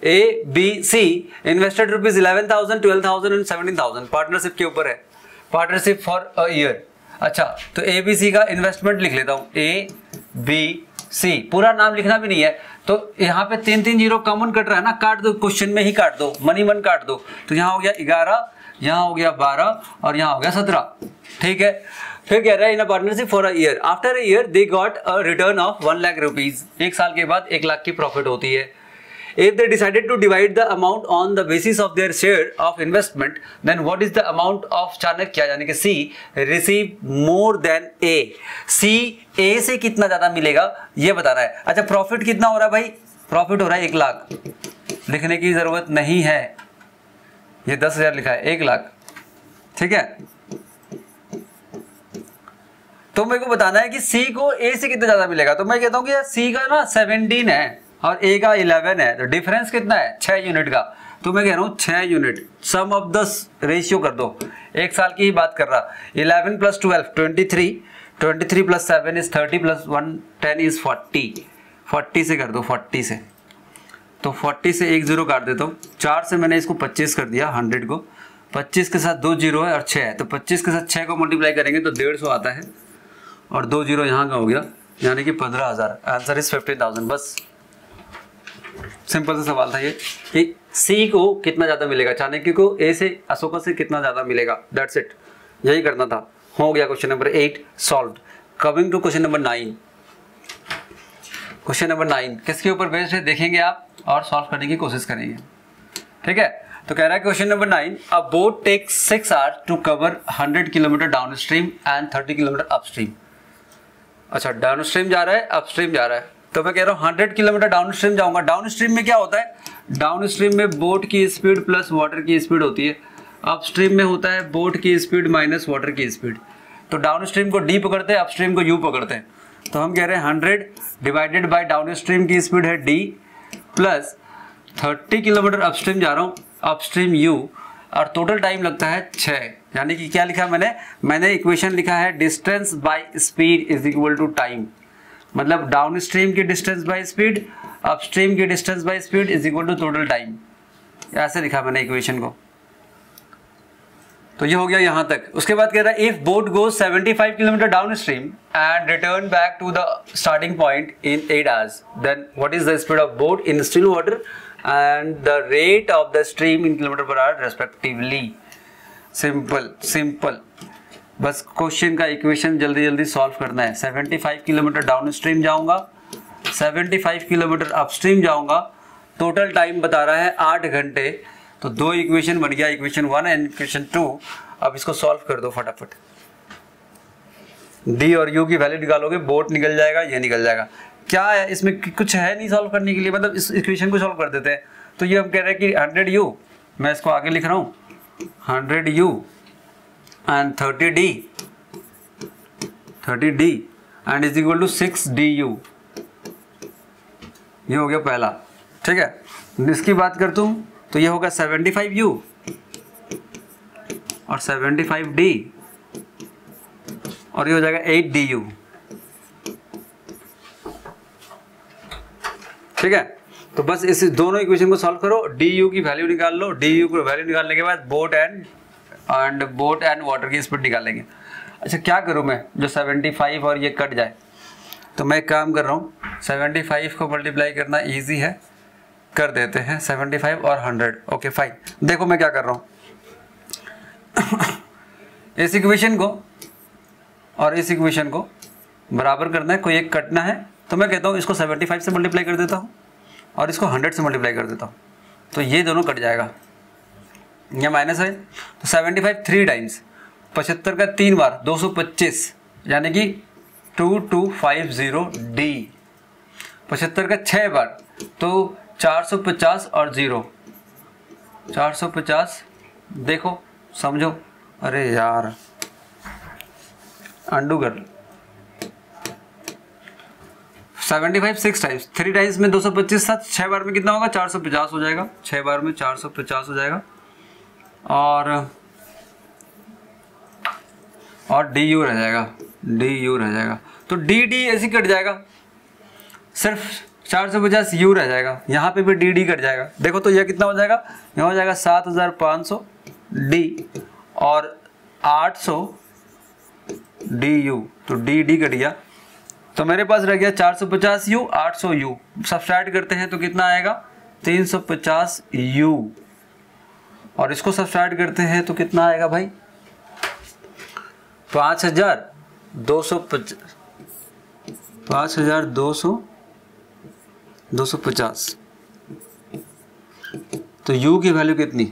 A B C invested rupees eleven thousand twelve thousand and seventeen thousand partnership के ऊपर है। पार्टनरशिप फॉर अ ईयर अच्छा तो ए बी सी का इन्वेस्टमेंट लिख लेता हूँ। ए बी सी पूरा नाम लिखना भी नहीं है। तो यहाँ पे तीन तीन ज़ीरो कॉमन कट रहा है ना, काट दो क्वेश्चन में ही काट दो। मनी मन काट दो। तो यहाँ हो गया ग्यारह। यहाँ हो गया बारह और यहाँ हो गया सत्रह। ठीक है? फिर कह रहा है in partnership for a year after a year they got a return of one lakh rupees एक साल के बाद एक लाख की प्रॉफिट होती है। If they decided to divide the amount on the basis of their share of investment, then what is the amount of Chanakya यानी कि C receive more than A? C, A से कितना ज़्यादा मिलेगा? ये बता रहा है। अच्छा प्रॉफिट कितना हो रहा है भाई? प्रॉफिट हो रहा है एक लाख। लिखने की ज़रूरत नहीं है। ये दस हज़ार लिखा है, एक लाख। ठीक है? तो मेरे को बताना है कि सी को ए से कितना ज़्यादा मिलेगा। तो मैं कहता हूँ कि सी का ना सेवनटीन है और ए का इलेवन है। तो डिफरेंस कितना है? छह यूनिट का। तो मैं कह रहा हूँ छह यूनिट सम ऑफ़ दस रेशियो कर दो। एक साल की ही बात कर रहा। Eleven plus twelve twenty three twenty three plus seven is thirty plus one ten is forty forty से कर दो फोर्टी से। तो 40 से एक ज़ीरो काट देता हूँ। चार से मैंने इसको 25 कर दिया 100 को। 25 के साथ दो ज़ीरो है और छः है। तो 25 के साथ छः को मल्टीप्लाई करेंगे तो डेढ़ सौ आता है और दो ज़ीरो यहाँ का हो गया, यानी कि पंद्रह हज़ार। आंसर इज़ फिफ्टीन थाउज़ेंड बस। सिंपल सा सवाल था ये कि सी को कितना ज़्यादा मिलेगा? चाणक्य को ए से अशोका से कितना ज़्यादा मिलेगा? दैट्स इट यही करना था। हो गया question number eight solve coming to question number nine question number nine किसके ऊपर बेस्ड है, देखेंगे आप और सॉल्व करने की कोशिश करेंगे। ठीक है? तो कह रहा है question number nine a boat take six hours to cover hundred kilometre downstream and thirty kilometre upstream अच्छा डाउन स्ट्रीम जा रहा है अप स्ट्रीम जा रहा है। तो मैं कह रहा हूँ हंड्रेड किलोमीटर डाउन स्ट्रीम जाऊँगा। डाउन स्ट्रीम में क्या होता है? डाउन स्ट्रीम में बोट की स्पीड प्लस वाटर की स्पीड होती है। अप स्ट्रीम में होता है बोट की स्पीड माइनस वाटर की स्पीड तो डाउन स्ट्रीम को डी पकड़ते हैं अप स्ट्रीम को यू पकड़ते हैं। तो हम कह रहे हैं hundred divided by down stream की स्पीड है D plus thirty kilometre upstream जा रहा हूँ, अपस्ट्रीम यू, और टोटल टाइम लगता है छः यानी कि क्या लिखा मैंने? मैंने इक्वेशन लिखा है distance by speed is equal to time मतलब डाउन स्ट्रीम की डिस्टेंस बाय स्पीड अपस्ट्रीम की distance by speed is equal to total time ऐसे लिखा मैंने इक्वेशन को। तो ये हो गया यहाँ तक। उसके बाद कह रहा है if boat goes 75 kilometre downstream and return back to the starting point in eight hours then what is the speed of boat in still water and the rate of the stream in kilometre per hour respectively simple simple बस question का equation जल्दी जल्दी solve करना है। 75 kilometre down stream जाऊँगा 75 kilometre upstream जाऊँगा total time बता रहा है आठ घंटे। तो दो इक्वेशन बन गया equation one and equation two अब इसको सॉल्व कर दो फटाफट। डी और यू की वैल्यू निकालोगे बोट निकल जाएगा, ये निकल जाएगा। क्या है, इसमें कुछ है नहीं सॉल्व करने के लिए? मतलब इस इक्वेशन को सॉल्व कर देते हैं। तो ये हम कह रहे हैं कि हंड्रेड यू मैं इसको आगे लिख रहा हूँ। Hundred U and thirty D thirty D and is equal to six D U ये हो गया पहला। ठीक है? इसकी बात करता हूँ। तो ये होगा 75 यू और 75 डी और ये हो जाएगा 8 डी यू। ठीक है? तो बस इस दोनों इक्वेशन को सॉल्व करो, डी यू की वैल्यू निकाल लो, डी यू की वैल्यू निकालने के बाद boat and and boat and water की स्पीड निकालेंगे। अच्छा क्या करूँ मैं जो 75 और ये कट जाए? तो मैं एक काम कर रहा हूँ 75 को मल्टीप्लाई करना इजी है। कर देते हैं 75 और 100 ओके फाइन देखो मैं क्या कर रहा हूँ। इस इक्वेशन को और इस इक्वेशन को बराबर करना है, कोई एक कटना है तो मैं कहता हूँ इसको 75 से मल्टीप्लाई कर देता हूँ और इसको 100 से मल्टीप्लाई कर देता हूँ। तो ये दोनों कट जाएगा। या माइनस है तो 75 थ्री टाइम्स पचहत्तर का तीन बार 225 यानी कि two two five zero D पचहत्तर का छः बार तो 450 और ज़ीरो। 450 देखो, समझो। अरे यार अंडू कर seventy five six times three times में दो सौ पच्चीस सात छः बार में कितना होगा? चार सौ पचास हो जाएगा। छः बार में चार सौ पचास हो जाएगा। और और डी यू रह जाएगा। डी यू रह जाएगा। तो डी डी ऐसे कट जाएगा। सिर्फ़ चार सौ पचास यू रह जाएगा। यहाँ पे भी डी डी कट जाएगा। देखो तो यह कितना हो जाएगा? यहाँ हो जाएगा सात हज़ार पाँच सौ डी और आठ सौ डी यू तो डी डी कट गया। तो मेरे पास रह गया 450 यू 800 यू सब्सट्रैक्ट करते हैं तो कितना आएगा? 350 यू और इसको सब्सट्रैक्ट करते हैं तो कितना आएगा भाई? पाँच हज़ार दो सौ पचास पाँच हज़ार दो सौ दो सौ पचास। तो यू की वैल्यू कितनी?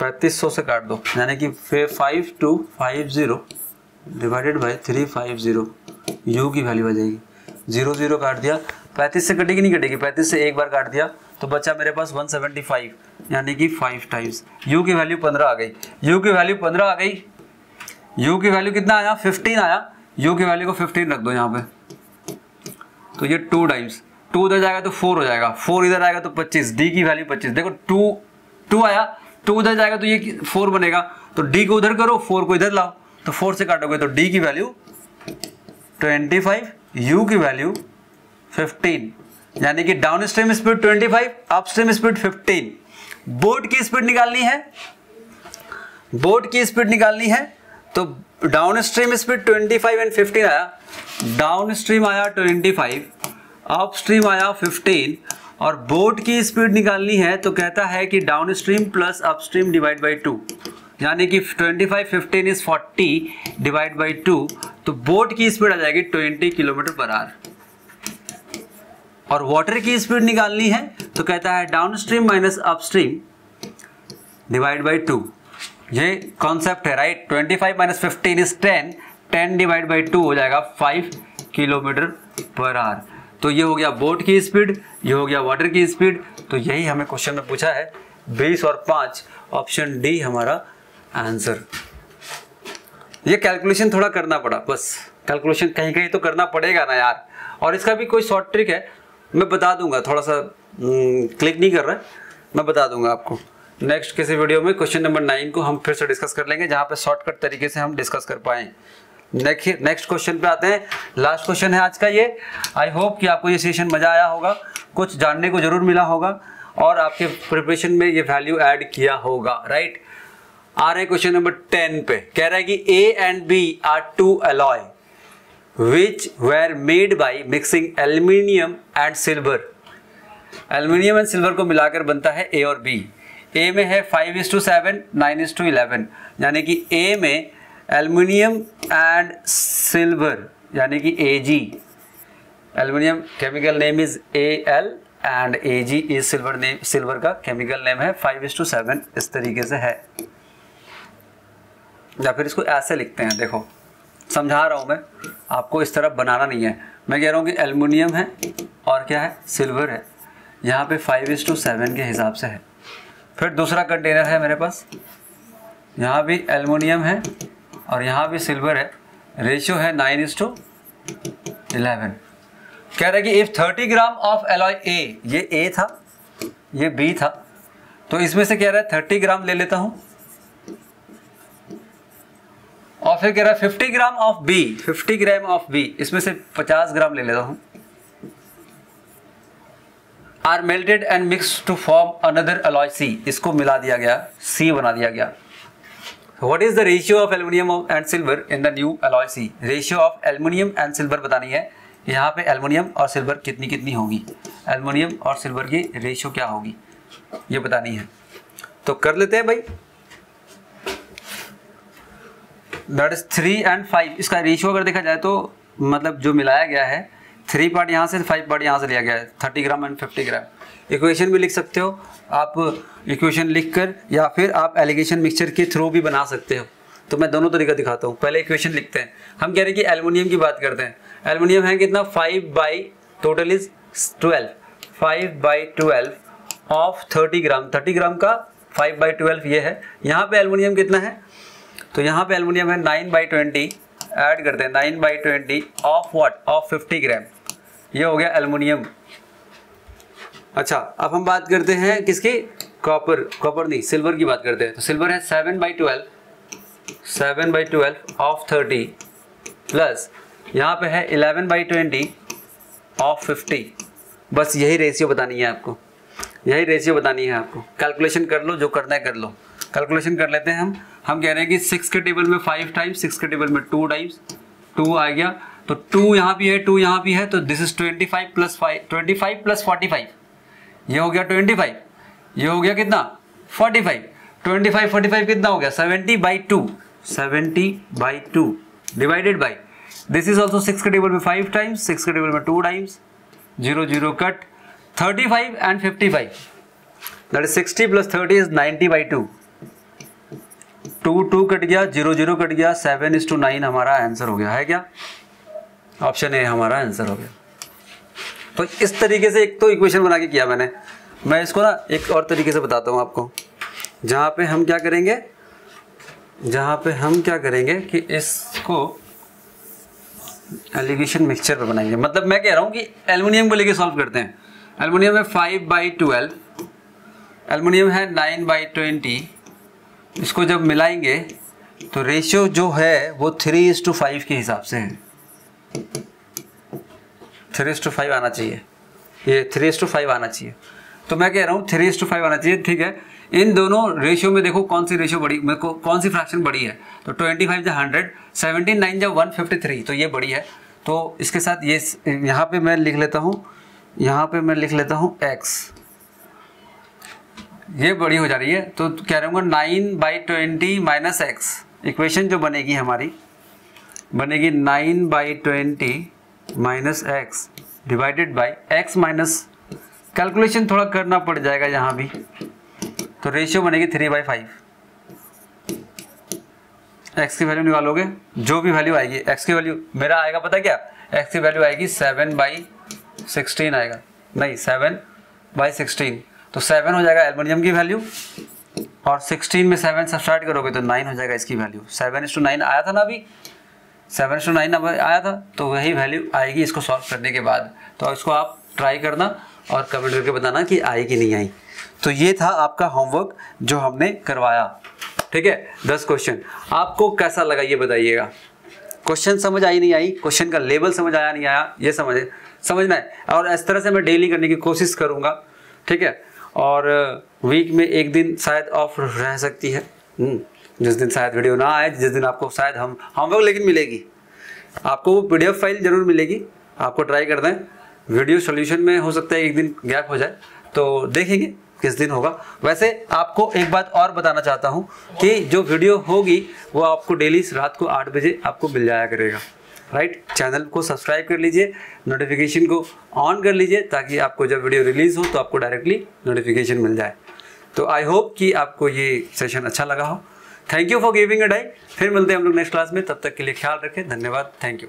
पैंतीस सौ से काट दो। यानी कि five two five zero divided by three five zero U की वैल्यू आ जाएगी। ज़ीरो ज़ीरो काट दिया। पैंतीस से कटेगी, नहीं कटेगी? पैंतीस से एक बार काट दिया तो बच्चा मेरे पास 175 यानी कि फाइव टाइम्स यू की वैल्यू 15 आ गई। यू की वैल्यू 15 आ गई। यू की वैल्यू कितना आया? 15 आया। यू की वैल्यू को 15 रख दो यहाँ पे। तो ये टू टाइम्स टू उधर जाएगा तो फोर हो जाएगा। फोर इधर आएगा तो पच्चीस। डी की वैल्यू पच्चीस। देखो, टू टू आया, टू उधर जाएगा तो ये फोर बनेगा। तो डी को उधर करो, फोर को इधर लाओ। तो फोर से काटोगे तो डी की वैल्यू 25 u की वैल्यू 15 यानी कि downstream speed 25 upstream speed 15 boat की स्पीड निकालनी है। बोट की स्पीड निकालनी है। तो डाउन स्ट्रीम स्पीड 25 एंड 15 आया। डाउन स्ट्रीम आया 25 अप स्ट्रीम आया 15 और बोट की स्पीड निकालनी है तो कहता है कि downstream plus upstream divide by two यानी कि 25 15 इज़ 40 डिवाइड बाई टू तो बोट की स्पीड आ जाएगी 20 किलोमीटर पर आवर और वाटर की स्पीड निकालनी है तो कहता है downstream minus upstream divide by two ये कॉन्सेप्ट है right 25 five minus fifteen is 10 10 divide by two हो जाएगा 5 किलोमीटर पर आवर तो ये हो गया बोट की स्पीड ये हो गया वाटर की स्पीड। तो यही हमें क्वेश्चन में पूछा है 20 और 5 ऑप्शन डी हमारा आंसर ये कैलकुलेशन थोड़ा करना पड़ा बस। कैलकुलेशन कहीं कहीं तो करना पड़ेगा ना यार। और इसका भी कोई शॉर्ट ट्रिक है मैं बता दूँगा थोड़ा सा क्लिक हम्म, नहीं कर रहा मैं बता दूँगा आपको। नेक्स्ट किसी वीडियो में क्वेश्चन नंबर नाइन को हम फिर से डिस्कस कर लेंगे जहाँ पे शॉर्टकट तरीके से हम डिस्कस कर पाए। नेक्स्ट क्वेश्चन पे आते हैं। लास्ट क्वेश्चन है आज का ये। आई होप कि आपको ये सेशन मज़ा आया होगा। कुछ जानने को ज़रूर मिला होगा और आपके प्रिपरेशन में ये वैल्यू ऐड किया होगा राइट आ रहे क्वेश्चन नंबर टेन पे। कह रहा है कि A and B are two alloy which were made by mixing aluminium and silver aluminium and silver को मिलाकर बनता है ए और बी ए में है five is to seven nine is to eleven यानी कि ए में एल्यूमिनियम एंड सिल्वर, यानी कि A G aluminium chemical name is A L and A G is silver name, silver का केमिकल नेम है five is to seven इस तरीके से है। या फिर इसको ऐसे लिखते हैं, देखो। समझा रहा हूँ मैं, आपको इस तरह बनाना नहीं है। मैं कह रहा हूँ कि एलमिनियम है और क्या है? सिल्वर है। यहाँ पे फाइव इज़ टू सेवन के हिसाब से है। फिर दूसरा कंटेनर है मेरे पास। यहाँ भी एलमिनियम है और यहाँ भी सिल्वर है। रेशियो है नाइन इज़ टू इलेवन कह रहे कि if thirty gram of alloy A ये ए था, ये बी था तो इसमें से कह रहा है थर्टी ग्राम ले लेता हूँ। और फिर कह रहा है fifty gram of B fifty gram of B इसमें से पचास ग्राम ले लेता हूँ। Are melted and mix to form another alloy C इसको मिला दिया गया सी बना दिया गया। What is the ratio of aluminium and silver in the new alloy C ratio of aluminium and silver बतानी है। यहाँ पे एलमोनियम और सिल्वर कितनी कितनी होगी? एलमोनियम और सिल्वर की रेशियो क्या होगी? ये बतानी है। तो कर लेते हैं भाई। That is three and five इसका रेशियो अगर देखा जाए तो मतलब जो मिलाया गया है थ्री पार्ट यहाँ से फाइव पार्ट यहाँ से लिया गया है। Thirty gram and fifty gram equation भी लिख सकते हो। आप इक्वेशन लिख कर या फिर आप एलिगेशन मिक्सचर के थ्रू भी बना सकते हो। तो मैं दोनों तरीका दिखाता हूँ। पहले इक्वेशन लिखते हैं। हम कह रहे हैं कि एलुमिनियम की बात करते हैं। एलुमिनियम है कितना? Five by total is twelve. Five by twelve of thirty gram. Thirty gram का फाइव बाई ट्वेल्व ये है। यहाँ पे एलुमिनियम कितना है? तो यहाँ पे एलुमिनियम है नाइन बाई ट्वेंटी। ऐड करते हैं। Nine by twenty of what of fifty gram. ये हो गया एलुमिनियम अच्छा अब हम बात करते हैं किसकी? कॉपर कॉपर नहीं सिल्वर की बात करते हैं। तो सिल्वर है seven by twelve seven by twelve of thirty plus यहाँ पे है eleven by twenty of fifty बस यही रेशियो बतानी है आपको। यही रेशियो बतानी है आपको। कैलकुलेशन कर लो, जो करना है कर लो। कैलकुलेशन कर लेते हैं हम। हम कह रहे हैं कि सिक्स के टेबल में फाइव टाइम्स सिक्स के टेबल में टू टाइम्स टू आ गया। तो टू यहाँ भी है टू यहाँ भी है तो this is twenty five plus five twenty five plus forty five ये हो गया ट्वेंटी फाइव ये हो गया कितना? Forty five twenty five forty five कितना हो गया? Seventy by two seventy by two divided by this is also six के टेबल में फाइव टाइम्स सिक्स के टेबल में two times zero zero cut thirty five and fifty five that is sixty plus thirty is ninety by two two two cut गया zero zero cut गया. Seven is to nine हमारा answer हो गया. है क्या? Option A हमारा answer हो गया. तो इस तरीके से एक तो इक्वेशन बना के किया मैंने। मैं इसको ना एक और तरीके से बताता हूँ आपको। जहाँ पे हम क्या करेंगे? जहाँ पे हम क्या करेंगे कि इसको एलिगेशन मिक्सचर पर बनाएँगे। मतलब मैं कह रहा हूँ कि एलुमिनियम को लेके सॉल्व करते हैं। एलुमिनियम है फाइव बाई ट्वेल्व एलुमिनियम है नाइन बाई ट्वेंटी इसको जब मिलाएँगे तो रेशियो जो है, वो थ्री इज़ टू फाइव के हिसाब से है। थ्री टू फाइव आना चाहिए। ये थ्री टू फाइव आना चाहिए। तो मैं कह रहा हूँ थ्री टू फाइव आना चाहिए, ठीक है? इन दोनों रेशियो में देखो कौन सी रेशियो बड़ी, मेरे को कौन सी फ्रैक्शन बड़ी है? तो ट्वेंटी फाइव जब हंड्रेड सेवेंटी नाइन जब वन फिफ्टी थ्री तो ये बड़ी है। तो इसके साथ ये यहाँ पे मैं लिख लेता हूँ, यहाँ पे मैं लिख लेता हूँ एक्स ये बड़ी हो जा रही है तो कह रहा हूँ nine by twenty minus X equation जो बनेगी हमारी, बनेगी nine by twenty minus X divided by X minus calculation थोड़ा करना पड़ जाएगा यहाँ भी। तो रेशियो बनेगी थ्री बाई फाइव एक्स की वैल्यू निकालोगे, जो भी वैल्यू आएगी एक्स की वैल्यू मेरा आएगा पता क्या? एक्स की वैल्यू आएगी सेवन बाई सिक्सटीन आएगा। नहीं सेवन बाई सिक्सटीन तो सेवन हो जाएगा एल्युमिनियम की वैल्यू और सिक्सटीन में सेवन सब्सट्रैक्ट करोगे तो नाइन हो जाएगा इसकी value seven is to nine आया था ना अभी? सेवन टू नाइन नंबर आया था तो वही वैल्यू आएगी इसको सॉल्व करने के बाद। तो इसको आप ट्राई करना और कमेंट करके बताना कि आई कि नहीं आई। तो ये था आपका होमवर्क जो हमने करवाया। ठीक है? दस क्वेश्चन आपको कैसा लगा ये बताइएगा। क्वेश्चन समझ आई नहीं आई क्वेश्चन का लेवल समझ आया नहीं आया, ये समझ समझना है और इस तरह से मैं डेली करने की कोशिश करूँगा। ठीक है? और वीक में एक दिन शायद ऑफ़ रह सकती है। हम्म। जिस दिन शायद वीडियो ना आए, जिस दिन आपको शायद हम होमवर्क लेकिन मिलेगी। आपको वो पी फ़ाइल ज़रूर मिलेगी। आपको ट्राई कर दें। वीडियो सोल्यूशन में हो सकता है एक दिन गैप हो जाए। तो देखेंगे किस दिन होगा। वैसे आपको एक बात और बताना चाहता हूँ कि जो वीडियो होगी, वो आपको डेली रात को आठ बजे आपको मिल जाया करेगा। राइट चैनल को सब्सक्राइब कर लीजिए। नोटिफिकेशन को ऑन कर लीजिए ताकि आपको जब वीडियो रिलीज़ हो तो आपको डायरेक्टली नोटिफिकेशन मिल जाए। तो आई होप कि आपको ये सेशन अच्छा लगा हो। Thank you for giving a die फिर मिलते हैं हम लोग नेक्स्ट क्लास में. तब तक के लिए ख्याल रखें. धन्यवाद. Thank you